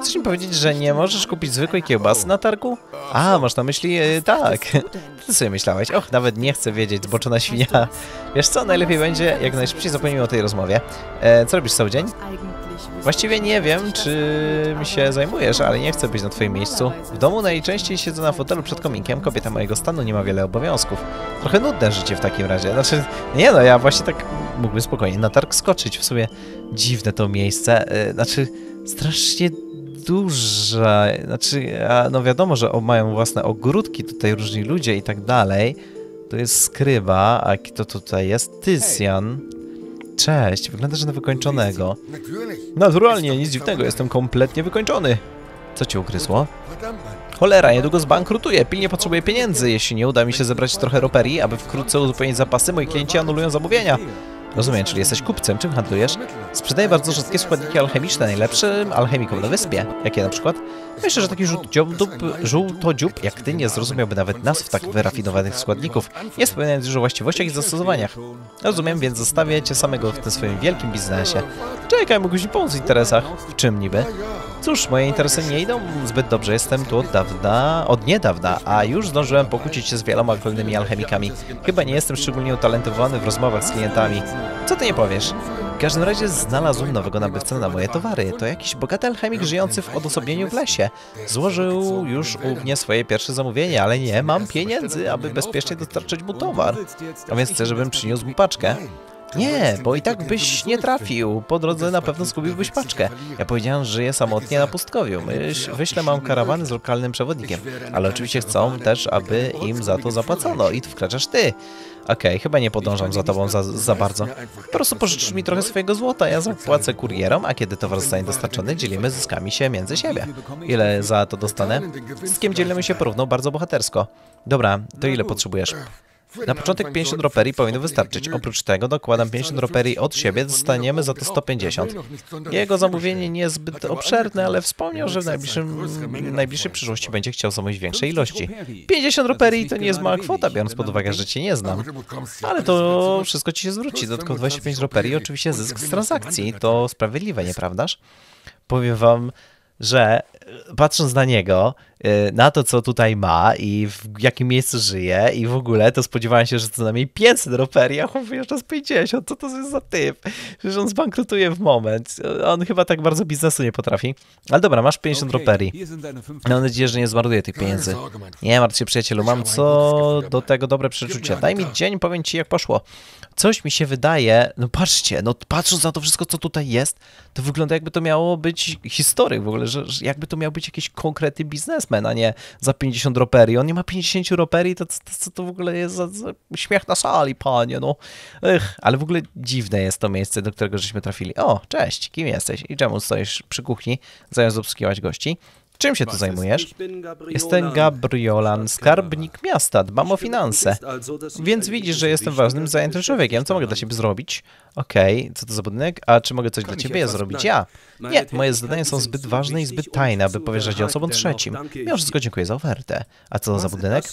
Chcesz mi powiedzieć, że nie możesz kupić zwykłej kiełbasy na targu? A, masz na myśli, e, tak. Ty sobie myślałeś, och, nawet nie chcę wiedzieć, zboczona świnia. Wiesz co, najlepiej będzie, jak najszybciej zapomnimy o tej rozmowie. E, co robisz cały dzień? Właściwie nie wiem, czym się zajmujesz, ale nie chcę być na twoim miejscu. W domu najczęściej siedzę na fotelu przed kominkiem, kobieta mojego stanu nie ma wiele obowiązków. Trochę nudne życie w takim razie. Znaczy, nie no, ja właśnie tak mógłbym spokojnie na targ skoczyć. W sumie dziwne to miejsce. Yy, Znaczy, strasznie duże. Znaczy, no wiadomo, że mają własne ogródki tutaj różni ludzie i tak dalej. To jest skryba, a kto tutaj jest? Tysjan. Cześć, wyglądasz na wykończonego. Naturalnie, nic dziwnego, jestem kompletnie wykończony. Co cię ugryzło? Cholera, niedługo zbankrutuję, pilnie potrzebuję pieniędzy. Jeśli nie uda mi się zebrać trochę roperii, aby wkrótce uzupełnić zapasy, moi klienci anulują zamówienia. Rozumiem, czyli jesteś kupcem. Czym handlujesz? Sprzedaję bardzo rzadkie składniki alchemiczne najlepszym alchemikom na wyspie. Jakie na przykład? Myślę, że taki żółtodziób, żółtodziób jak ty nie zrozumiałby nawet nazw tak wyrafinowanych składników, nie wspominając już o właściwościach i zastosowaniach. Rozumiem, więc zostawię cię samego w tym swoim wielkim biznesie. Czekaj, mógłbyś mi pomóc w interesach. W czym niby? Cóż, moje interesy nie idą zbyt dobrze. Jestem tu od dawna, od niedawna, a już zdążyłem pokłócić się z wieloma kolejnymi alchemikami. Chyba nie jestem szczególnie utalentowany w rozmowach z klientami. Co ty nie powiesz? W każdym razie znalazłem nowego nabywcę na moje towary. To jakiś bogaty alchemik żyjący w odosobnieniu w lesie. Złożył już u mnie swoje pierwsze zamówienie, ale nie mam pieniędzy, aby bezpiecznie dostarczyć mu towar. A więc chcę, żebym przyniósł mu paczkę. Nie, bo i tak byś nie trafił. Po drodze na pewno zgubiłbyś paczkę. Ja powiedziałem, że żyję samotnie na pustkowiu. Myśl, wyślę mam karawany z lokalnym przewodnikiem. Ale oczywiście chcą też, aby im za to zapłacono. I tu wkraczasz ty. Okej, chyba nie podążam za tobą za, za bardzo. Po prostu pożyczysz mi trochę swojego złota, ja zapłacę kurierom, a kiedy towar zostanie dostarczony, dzielimy zyskami się między siebie. Ile za to dostanę? Zyskiem dzielimy się porówno bardzo bohatersko. Dobra, to ile potrzebujesz? Na początek 50 roperii powinno wystarczyć. Oprócz tego dokładam 50 roperii od siebie, dostaniemy za to 150. Jego zamówienie nie jest zbyt obszerne, ale wspomniał, że w najbliższym, najbliższej przyszłości będzie chciał zamówić większej ilości. 50 roperii to nie jest mała kwota, biorąc pod uwagę, że cię nie znam. Ale to wszystko ci się zwróci. Dodatkowo 25 roperii, oczywiście zysk z transakcji. To sprawiedliwe, nieprawdaż? Powiem wam, że patrząc na niego, e, na to, co tutaj ma i w jakim miejscu żyje i w ogóle, to spodziewałem się, że co najmniej 500 roperii, a on wyjeżdża z 50. Co to jest za typ? Że on zbankrutuje w moment. On chyba tak bardzo biznesu nie potrafi. Ale dobra, masz 50 roperii. Mam nadzieję, że nie zmarnuję tych pieniędzy. Nie martw się, przyjacielu, mam co do tego dobre przeczucie. Daj mi dzień, powiem ci, jak poszło. Coś mi się wydaje, no patrzcie, no patrząc na to wszystko, co tutaj jest, to wygląda jakby to miało być historyk w ogóle, że, że jakby to miał być jakiś konkretny biznesmen, a nie za 50 roperii. On nie ma 50 roperii, to co to, to, w ogóle jest za, za śmiech na sali, panie, no. Ech, ale w ogóle dziwne jest to miejsce, do którego żeśmy trafili. O, cześć, kim jesteś i czemu stoisz przy kuchni, zamiast obsługiwać gości? Czym się tu zajmujesz? Jestem Gabriolan, skarbnik miasta, dbam o finanse. Więc widzisz, że jestem ważnym, zajętym człowiekiem. Co mogę dla ciebie zrobić? Okej, co to za budynek? A czy mogę coś dla ciebie zrobić? Ja. Nie, moje zadania są zbyt ważne i zbyt tajne, aby powierzać je osobom trzecim. Mimo wszystko dziękuję za ofertę. A co to za budynek?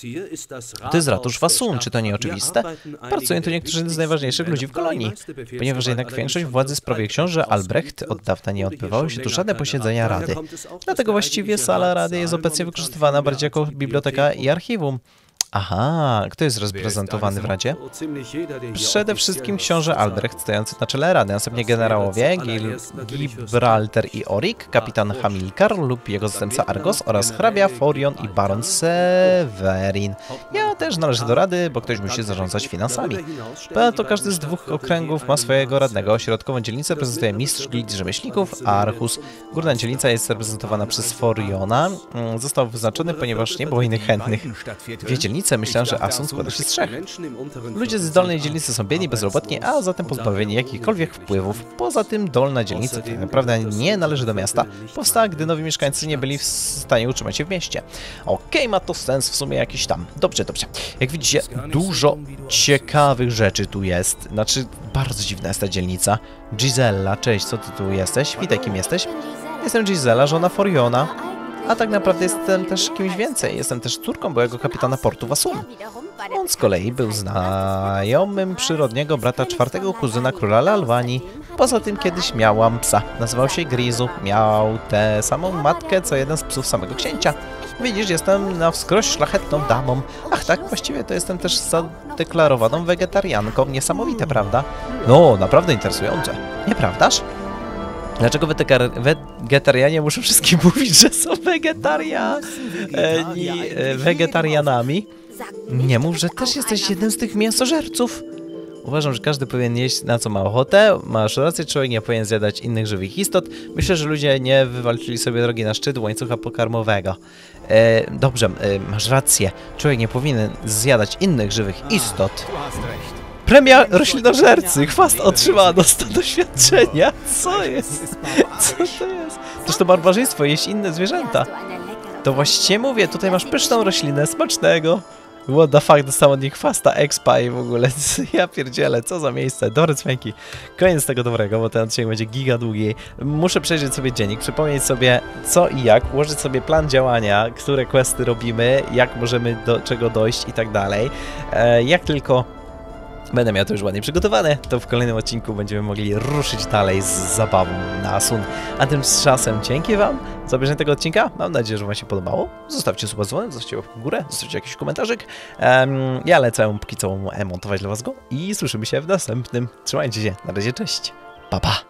To jest ratusz Wasun, czy to nie oczywiste? Pracują tu niektórzy z najważniejszych ludzi w kolonii. Ponieważ jednak większość władzy sprawuje książę Albrecht, od dawna nie odbywały się tu żadne posiedzenia rady. Dlatego właściwie sala rady jest obecnie wykorzystywana bardziej jako biblioteka i archiwum. Aha, kto jest reprezentowany w Radzie? Przede wszystkim książę Albrecht stojący na czele Rady, następnie generałowie Gil, Gibraltar i Orik, kapitan Hamilkar lub jego zastępca Argos oraz hrabia Forion i baron Severin. Ja też należę do Rady, bo ktoś musi zarządzać finansami. Ponadto każdy z dwóch okręgów ma swojego radnego. Środkową dzielnicę reprezentuje mistrz gildii rzemieślników, Archus. Górna dzielnica jest reprezentowana przez Foriona. Mm, Został wyznaczony, ponieważ nie było innych chętnych. Dwie dzielnice myślałem, że Asun składa się z trzech. Ludzie z dolnej dzielnicy są biedni, bezrobotni, a zatem pozbawieni jakichkolwiek wpływów. Poza tym dolna dzielnica tak naprawdę nie należy do miasta. Powstała, gdy nowi mieszkańcy nie byli w stanie utrzymać się w mieście. Okej, ma to sens w sumie jakiś tam. Dobrze, dobrze. Jak widzicie, dużo ciekawych rzeczy tu jest. Znaczy, bardzo dziwna jest ta dzielnica. Gisella, cześć, co ty tu jesteś? Witaj, kim jesteś? Jestem Gisela, żona Foriona. A tak naprawdę jestem też kimś więcej. Jestem też córką byłego kapitana portu Wasum. On z kolei był znajomym przyrodniego brata czwartego kuzyna króla Lalwani. Poza tym kiedyś miałam psa. Nazywał się Grizu. Miał tę samą matkę, co jeden z psów samego księcia. Widzisz, jestem na wskroś szlachetną damą. Ach tak, właściwie to jestem też zadeklarowaną wegetarianką. Niesamowite, prawda? No, naprawdę interesujące. Nieprawdaż? Dlaczego wegetarianie muszą wszystkim mówić, że są wegetariani, e, wegetarianami? Nie mów, że też jesteś jednym z tych mięsożerców. Uważam, że każdy powinien jeść na co ma ochotę. Masz rację, człowiek nie powinien zjadać innych żywych istot. Myślę, że ludzie nie wywalczyli sobie drogi na szczyt łańcucha pokarmowego. E, dobrze, e, masz rację. Człowiek nie powinien zjadać innych żywych istot. Premia roślinożercy. Chwast otrzymano 100 doświadczenia. Co jest? Co to jest? Toż to barbarzyństwo, jeść inne zwierzęta. To właściwie mówię, tutaj masz pyszną roślinę, smacznego. What the fuck, dostałem od nich chwasta, expa i w ogóle, ja pierdzielę, co za miejsce, dobre cwęki. Koniec tego dobrego, bo ten odcinek będzie giga długi. Muszę przejrzeć sobie dziennik, przypomnieć sobie co i jak, ułożyć sobie plan działania, które questy robimy, jak możemy do czego dojść i tak dalej. E, jak tylko Będę miał to już ładnie przygotowane, to w kolejnym odcinku będziemy mogli ruszyć dalej z zabawą na Sun. A tymczasem dzięki Wam za obejrzenie tego odcinka. Mam nadzieję, że Wam się podobało. Zostawcie suba z dzwonem, zostawcie łapkę w górę, zostawcie jakiś komentarzyk. Um, ja lecę póki co montować dla Was go i słyszymy się w następnym. Trzymajcie się, na razie, cześć. Pa, pa.